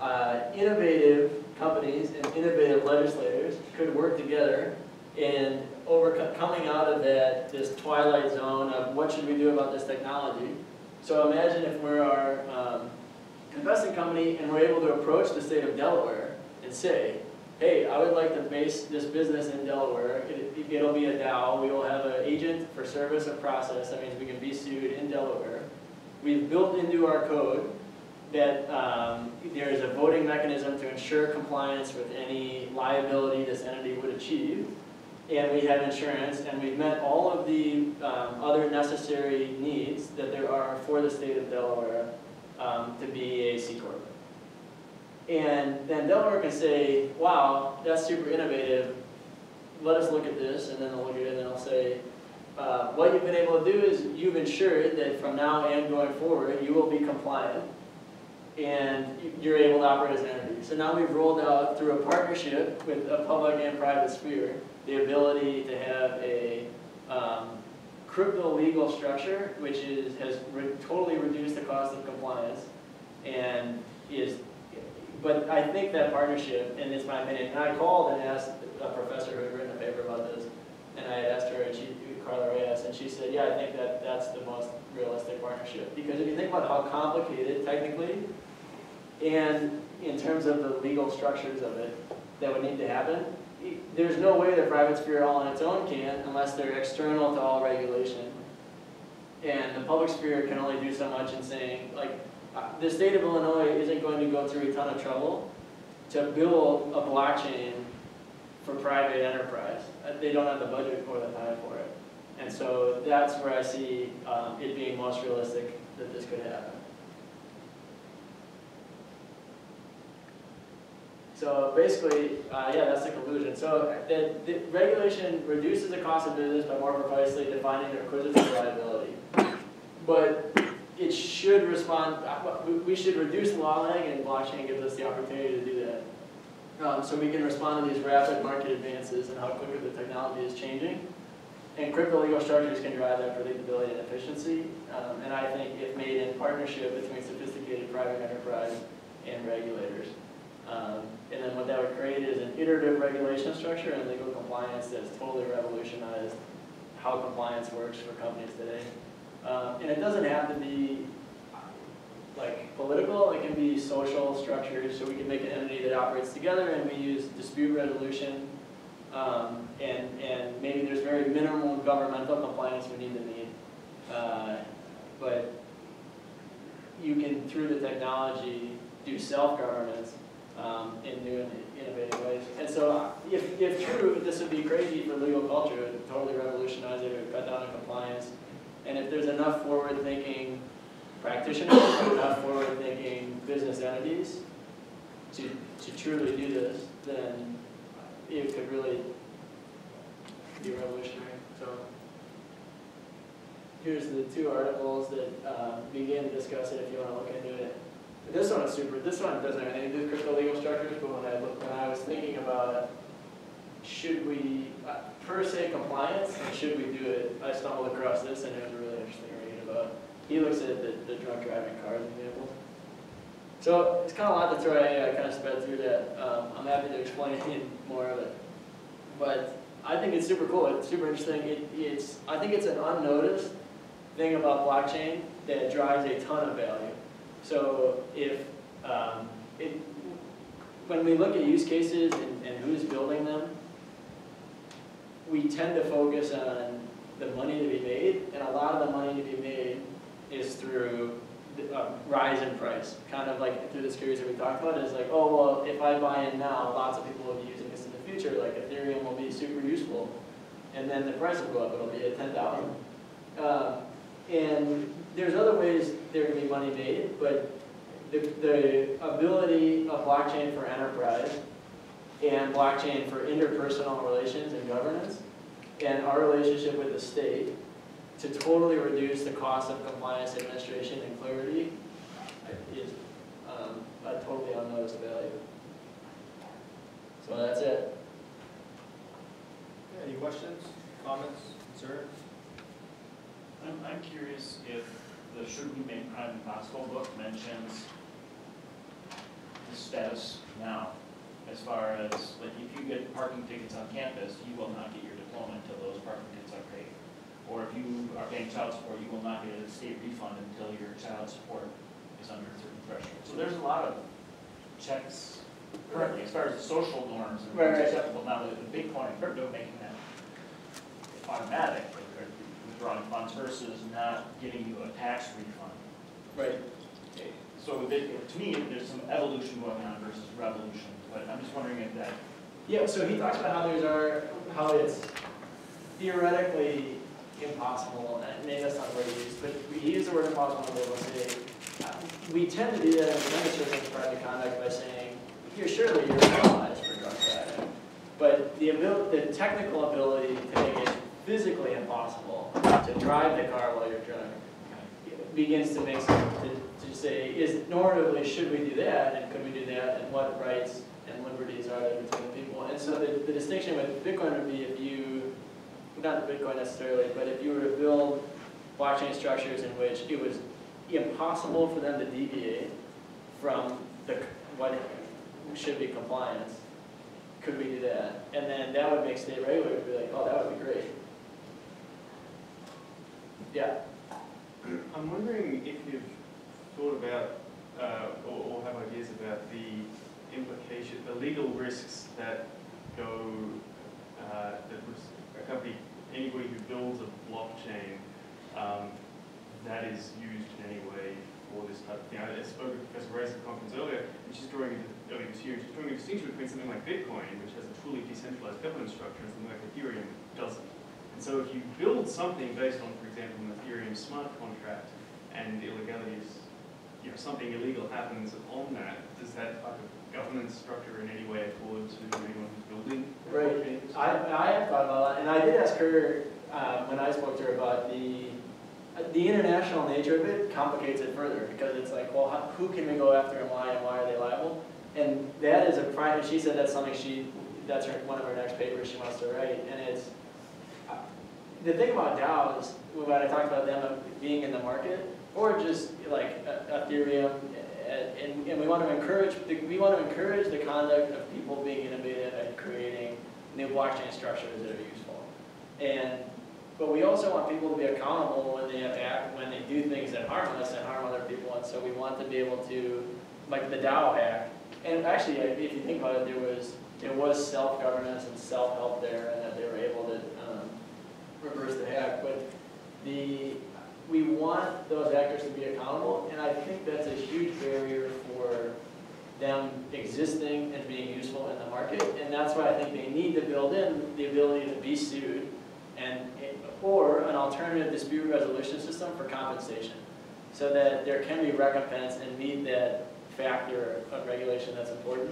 uh, innovative companies and innovative legislators could work together in overcoming coming out of that this twilight zone of what should we do about this technology. So imagine if we're our um, investment company and we're able to approach the state of Delaware and say, hey, I would like to base this business in Delaware. It, it'll be a DAO. We will have an agent for service of process. That means we can be sued in Delaware. We've built into our code that um, there is a voting mechanism to ensure compliance with any liability this entity would achieve. And we have insurance, and we've met all of the um, other necessary needs that there are for the state of Delaware um, to be a C Corp. And then Delaware can say, wow, that's super innovative, let us look at this, and then they'll look at it and they'll say, uh, what you've been able to do is you've ensured that from now and going forward, you will be compliant, and you- you're able to operate as an entity. So now we've rolled out through a partnership with a public and private sphere, the ability to have a um, crypto legal structure, which is, has re- totally reduced the cost of compliance, and is but I think that partnership, and it's my opinion, and I called and asked a professor who had written a paper about this, and I asked her, and she, Carla Reyes, and she said, yeah, I think that that's the most realistic partnership. Because if you think about how complicated technically, and in terms of the legal structures of it, that would need to happen, there's no way the private sphere all on its own can, unless they're external to all regulation. And the public sphere can only do so much in saying, like, uh, the state of Illinois isn't going to go through a ton of trouble to build a blockchain for private enterprise. Uh, They don't have the budget or the time for it. And so that's where I see um, it being most realistic that this could happen. So basically, uh, yeah, that's the conclusion. So the, the regulation reduces the cost of business by more precisely defining the acquisitive liability. But it should respond, uh, we- should reduce law lag and blockchain gives us the opportunity to do that. Um, so we can respond to these rapid market advances and how quickly the technology is changing. And crypto legal structures can drive that predictability and efficiency. Um, and I think if made in partnership between sophisticated private enterprise and regulators. Um, and then what that would create is an iterative regulation structure and legal compliance that's totally revolutionized how compliance works for companies today. Um, and it doesn't have to be like political, it can be social structures, so we can make an entity that operates together and we use dispute resolution. Um, and, and maybe there's very minimal governmental compliance we need to meet. Uh, but you can, through the technology, do self-governance um, in new and innovative ways. And so uh, if, if true, this would be crazy for legal culture, it would totally revolutionize it, it would cut down on compliance. And if there's enough forward-thinking practitioners, enough forward-thinking business entities to, to truly do this, then it could really be revolutionary. So here's the two articles that uh, begin to discuss it if you want to look into it. This one is super, this one doesn't have anything to do with crypto legal structures, but when I, when I was thinking about should we, uh, per se compliance, should we do it, I stumbled across this and it was a really interesting read about, he looks at the, the drunk driving cars example. So it's kind of a lot to throw I kind of sped through that, um, I'm happy to explain (laughs) more of it. But I think it's super cool, it's super interesting, it, it's, I think it's an unnoticed thing about blockchain that drives a ton of value. So if, um, it, when we look at use cases and, and who's building them, we tend to focus on the money to be made, and a lot of the money to be made is through the uh, rise in price. Kind of like through the series that we talked about, is like, oh, well, if I buy in now, lots of people will be using this in the future, like Ethereum will be super useful. And then the price will go up, it'll be at ten thousand. Uh, and there's other ways there can be money made, but the, the ability of blockchain for enterprise and blockchain for interpersonal relations and governance, and our relationship with the state to totally reduce the cost of compliance, administration, and clarity is um, a totally unnoticed value. So that's it. Any questions, comments, concerns? I'm, I'm curious if the Should We Make Crime Impossible book mentions the status now, as far as, like, if you get parking tickets on campus, you will not get your diploma until those parking tickets are paid. Or if you are paying child support, you will not get a state refund until your child support is under a certain threshold. So there's a lot of checks currently, as far as the social norms and Right, what's right. acceptable. Now, the the Bitcoin and crypto making that automatic, like funds versus not getting you a tax refund. Right. So they- to me, there's some evolution going on versus revolution, but I'm just wondering if that, Yeah, so he talks about how there's are, how it's theoretically impossible, and maybe that's not the word he used, but he used the word impossible, will say, uh, we tend to do that in many circumstances of private conduct by saying, you're surely you're penalized for drug trafficking. But the the technical ability to make it physically impossible to drive the car while you're drunk begins to make sense, to, to say, is normatively, should we do that, and could we do that, and what rights and liberties are there between people? And so the, the distinction with Bitcoin would be if you, not Bitcoin necessarily, but if you were to build blockchain structures in which it was impossible for them to deviate from the, what should be compliance, could we do that? And then that would make state regulators be like, oh, that would be great. Yeah, (clears throat) I'm wondering if you've thought about, uh, or, or have ideas about the implication, the legal risks that go, uh, that would accompany anybody who builds a blockchain um, that is used in any way for this type of thing. I spoke with Professor Reyes at the conference earlier, and she's drawing, year, she's drawing a distinction between something like Bitcoin, which has a truly decentralized governance structure, and something like Ethereum, doesn't. And so if you build something based on, for example, an Ethereum smart contract, and is, you know, something illegal happens on that, does that type of governance structure in any way accord to anyone who's building Right. I, I have thought about that, and I did ask her, uh, when I spoke to her about the, the international nature of it complicates it further, because it's like, well, how- who can we go after and why, and why are they liable? And that is a prime, she said that's something she, that's her, one of her next papers she wants to write, and it's, uh, the thing about DAOs, when I talked about them being in the market, or just like Ethereum, and, and- we want to encourage, we want to encourage the conduct of people being innovative and creating new blockchain structures that are useful. And, but we also want people to be accountable when they have act, when they do things that harm us and harm other people, and so we want to be able to, like the DAO hack. And actually, if you think about it, there was, there was self-governance and self-help there, and that they were reverse the hack, but the, we want those actors to be accountable, and I think that's a huge barrier for them existing and being useful in the market, and that's why I think they need to build in the ability to be sued and, or an alternative dispute resolution system for compensation, so that there can be recompense and meet that factor of regulation that's important.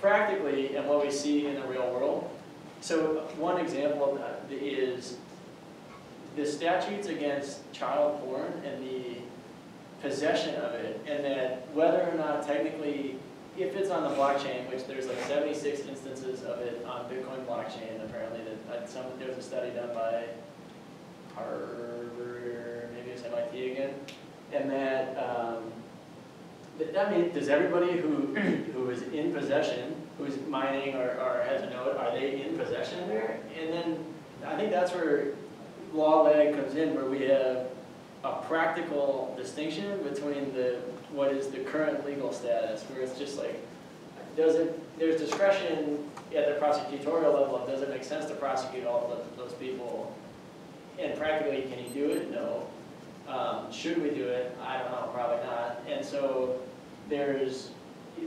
Practically, and what we see in the real world, so one example of that is the statutes against child porn and the possession of it, and that whether or not technically, if it's on the blockchain, which there's like seventy-six instances of it on Bitcoin blockchain, apparently, that, uh, some, there was a study done by Harvard, maybe it's MIT again, and that, um, that, means, does everybody who, (clears throat) who is in possession, who's mining or, or has a node, are they in possession there? And then, I think that's where law lag comes in, where we have a practical distinction between the, what is the current legal status, where it's just like, does it, there's discretion at the prosecutorial level, does it make sense to prosecute all those people? And practically, can you do it? No. Um, should we do it? I don't know, probably not. And so there's,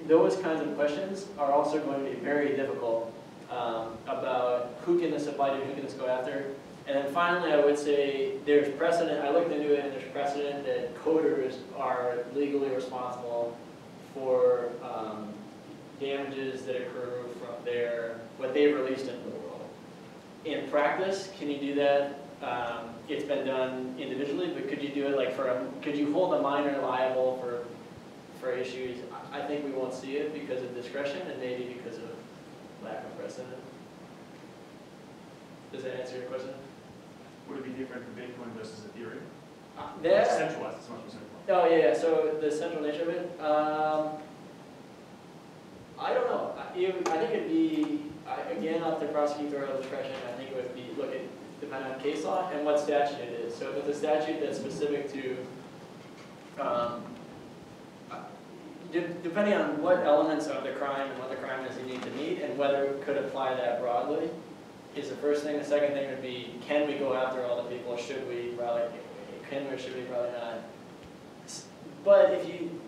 those kinds of questions are also going to be very difficult um, about who can this apply to, who can this go after. And then finally, I would say there's precedent, I looked into it, and there's precedent that coders are legally responsible for um, damages that accrue from their, what they've released into the world. In practice, can you do that? Um, It's been done individually, but could you do it like for, a could you hold a miner liable for, for issues? I think we won't see it because of discretion and maybe because of lack of precedent. Does that answer your question? Would it be different for Bitcoin versus Ethereum? Uh, It's That, centralized, it's much more centralized. oh, yeah, yeah, so the central nature of it, um, I don't know. I you- I think it'd be, I- again, up to prosecutorial discretion, I think it would be, look at, depending on case law and what statute it is. So if it's a statute that's specific to, um, depending on what elements of the crime and what the crime is you need to meet, and whether it could apply that broadly, is the first thing. The second thing would be, can we go after all the people, should we, probably, can we or should we, probably not. But if you,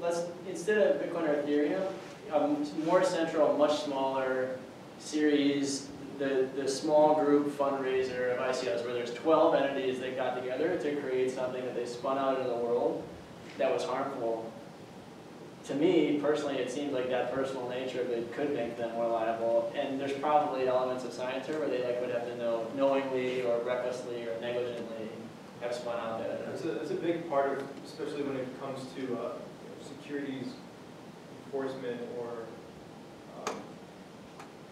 let's, instead of Bitcoin or Ethereum, a more central, much smaller series, the, the small group fundraiser of ICOs, where there's twelve entities that got together to create something that they spun out into the world that was harmful. To me, personally, it seems like that personal nature of it could make them more liable, and there's probably elements of scienter here where they like would have to know knowingly or recklessly or negligently have spun out that. It's a, it's a big part of, especially when it comes to, uh, securities enforcement or, um,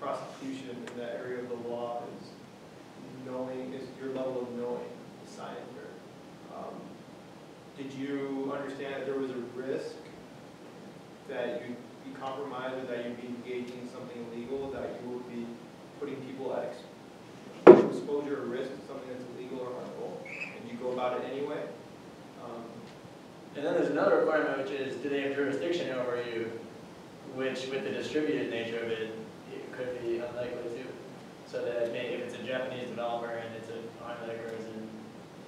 prosecution in that area of the law is knowing, is your level of knowing, scienter. Um, Did you understand that there was a risk that you'd be compromised or that you'd be engaging in something illegal, that you would be putting people at exposure or risk to something that's illegal or harmful, and you go about it anyway? Um, And then there's another requirement, which is, do they have jurisdiction over you? Which, with the distributed nature of it, it could be unlikely to. So that maybe if it's a Japanese developer and it's a that occurs in,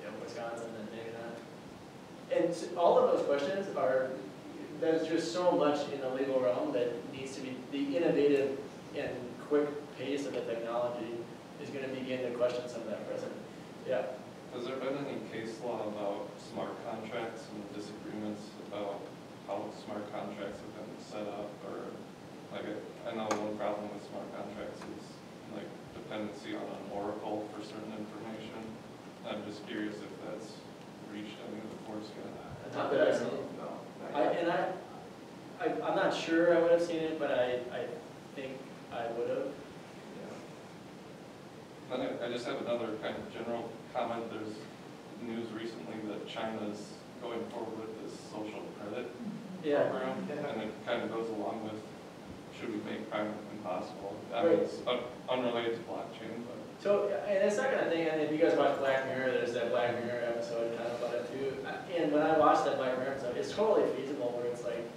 you know, Wisconsin, then maybe not. And all of those questions are, there's just so much in the legal realm that needs to be, the innovative and quick pace of the technology is gonna begin to question some of that precedent. Yeah. Has there been any case law about smart contracts and disagreements about how smart contracts have been set up? Or, like, I know one problem with smart contracts is, like, dependency on an oracle for certain information. I'm just curious if that's reached any of the courts yet. Not that I've seen. No. I, and I, I, I'm not sure I would have seen it, but I, I think I would have. Then I- just have another kind of general comment. There's news recently that China's going forward with this social credit Yeah. program. And it kind of goes along with, should we make crime impossible? I mean, it's un- unrelated to blockchain. So, and the second thing, and if you guys watch Black Mirror, there's that Black Mirror episode kind of about it too. And when I watched that Black Mirror episode, it's totally feasible where it's like,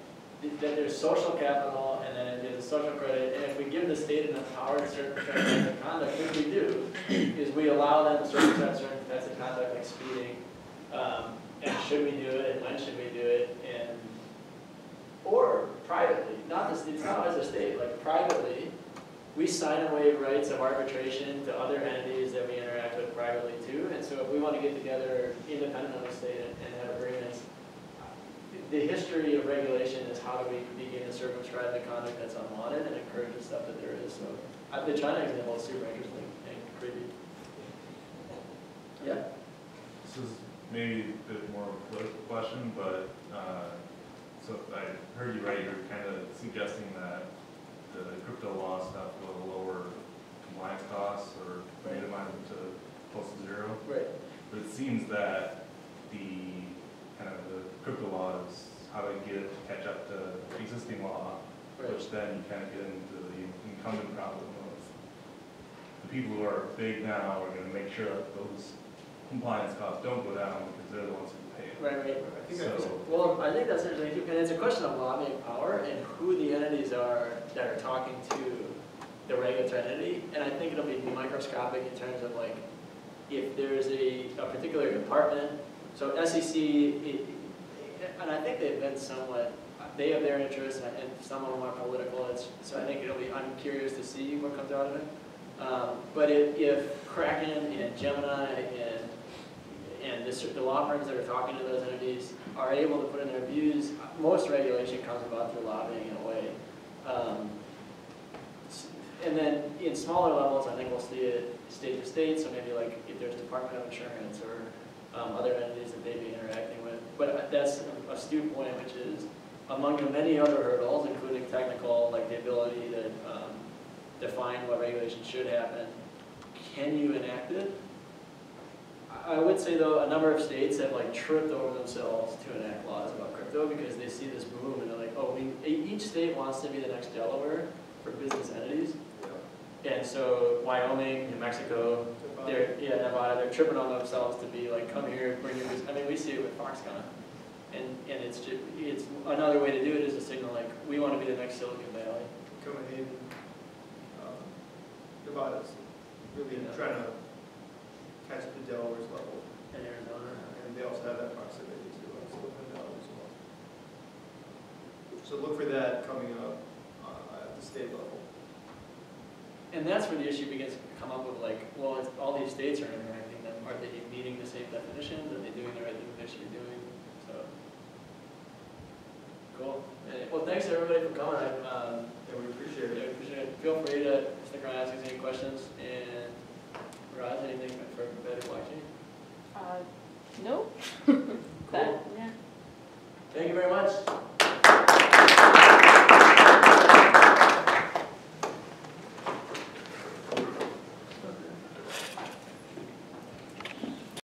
that there's social capital and then there's social credit, and if we give the state enough power to circumvent of conduct, which we do, is we allow them to certain offensive conduct like speeding. Um, and should we do it, and when should we do it, and, or privately, not this, it's not as a state, like privately, we sign away rights of arbitration to other entities that we interact with privately too, and so if we want to get together independent of the state and and have agreements, the history of regulation is how do we begin to circumscribe the conduct that's unwanted and encourage the stuff that there is, so. uh, The China example is super interesting and creepy. Yeah, This is maybe a bit more of a political question, but, uh, so I heard you right, you're kind of suggesting that the crypto law stuff will lower compliance costs or minimize them to close to zero. right. But it seems that the, kind of the crypto law is how to get it to catch up to existing law, Right. which then you kind of get into the incumbent problem of the people who are big now are gonna make sure that those compliance costs don't go down because they're the ones who pay it. Right, right. I think So, Well, I think that's interesting too, and it's a question of lobbying power and who the entities are that are talking to the regulatory entity. And I think it'll be microscopic in terms of like, if there's a, a particular department, so SEC, it- and I think they've been somewhat, they have their interests and and some of them are political, it's, so I think it'll be, I'm curious to see what comes out of it. Um, But if, if Kraken and Gemini and and this, the law firms that are talking to those entities are able to put in their views, most regulation comes about through lobbying in a way. Um, And then in smaller levels, I think we'll see it state to state, so maybe like if there's Department of Insurance or um, other entities that they'd be interacting with. But that's an astute point, which is among the many other hurdles, including technical, like the ability to um, define what regulation should happen, can you enact it? I would say though, a number of states have like tripped over themselves to enact laws about crypto because they see this boom and they're like, oh, we, each state wants to be the next Delaware for business entities. And so Wyoming, New Mexico, they're, yeah, Nevada, they're tripping on themselves to be like, come here, bring your, business. I mean, we see it with Foxconn. And, and it's ju, it's, another way to do it is to signal like, we wanna be the next Silicon Valley. Coming in, um, us, really Yeah. trying to catch the Delaware's level. in Arizona. And they also have that proximity to uh, Silicon Valley as well. So look for that coming up uh, at the state level. And that's where the issue begins to come up with like, well, all these states are interacting them, are they meeting the same definitions, are they doing the right thing they should be doing, so. Cool, well, thanks everybody for coming, I, um, Yeah, we appreciate yeah, it. appreciate it, feel free to stick around, ask us any questions, and Roz, anything for better Washington? Uh, no. (laughs) cool. But, yeah. Thank you very much.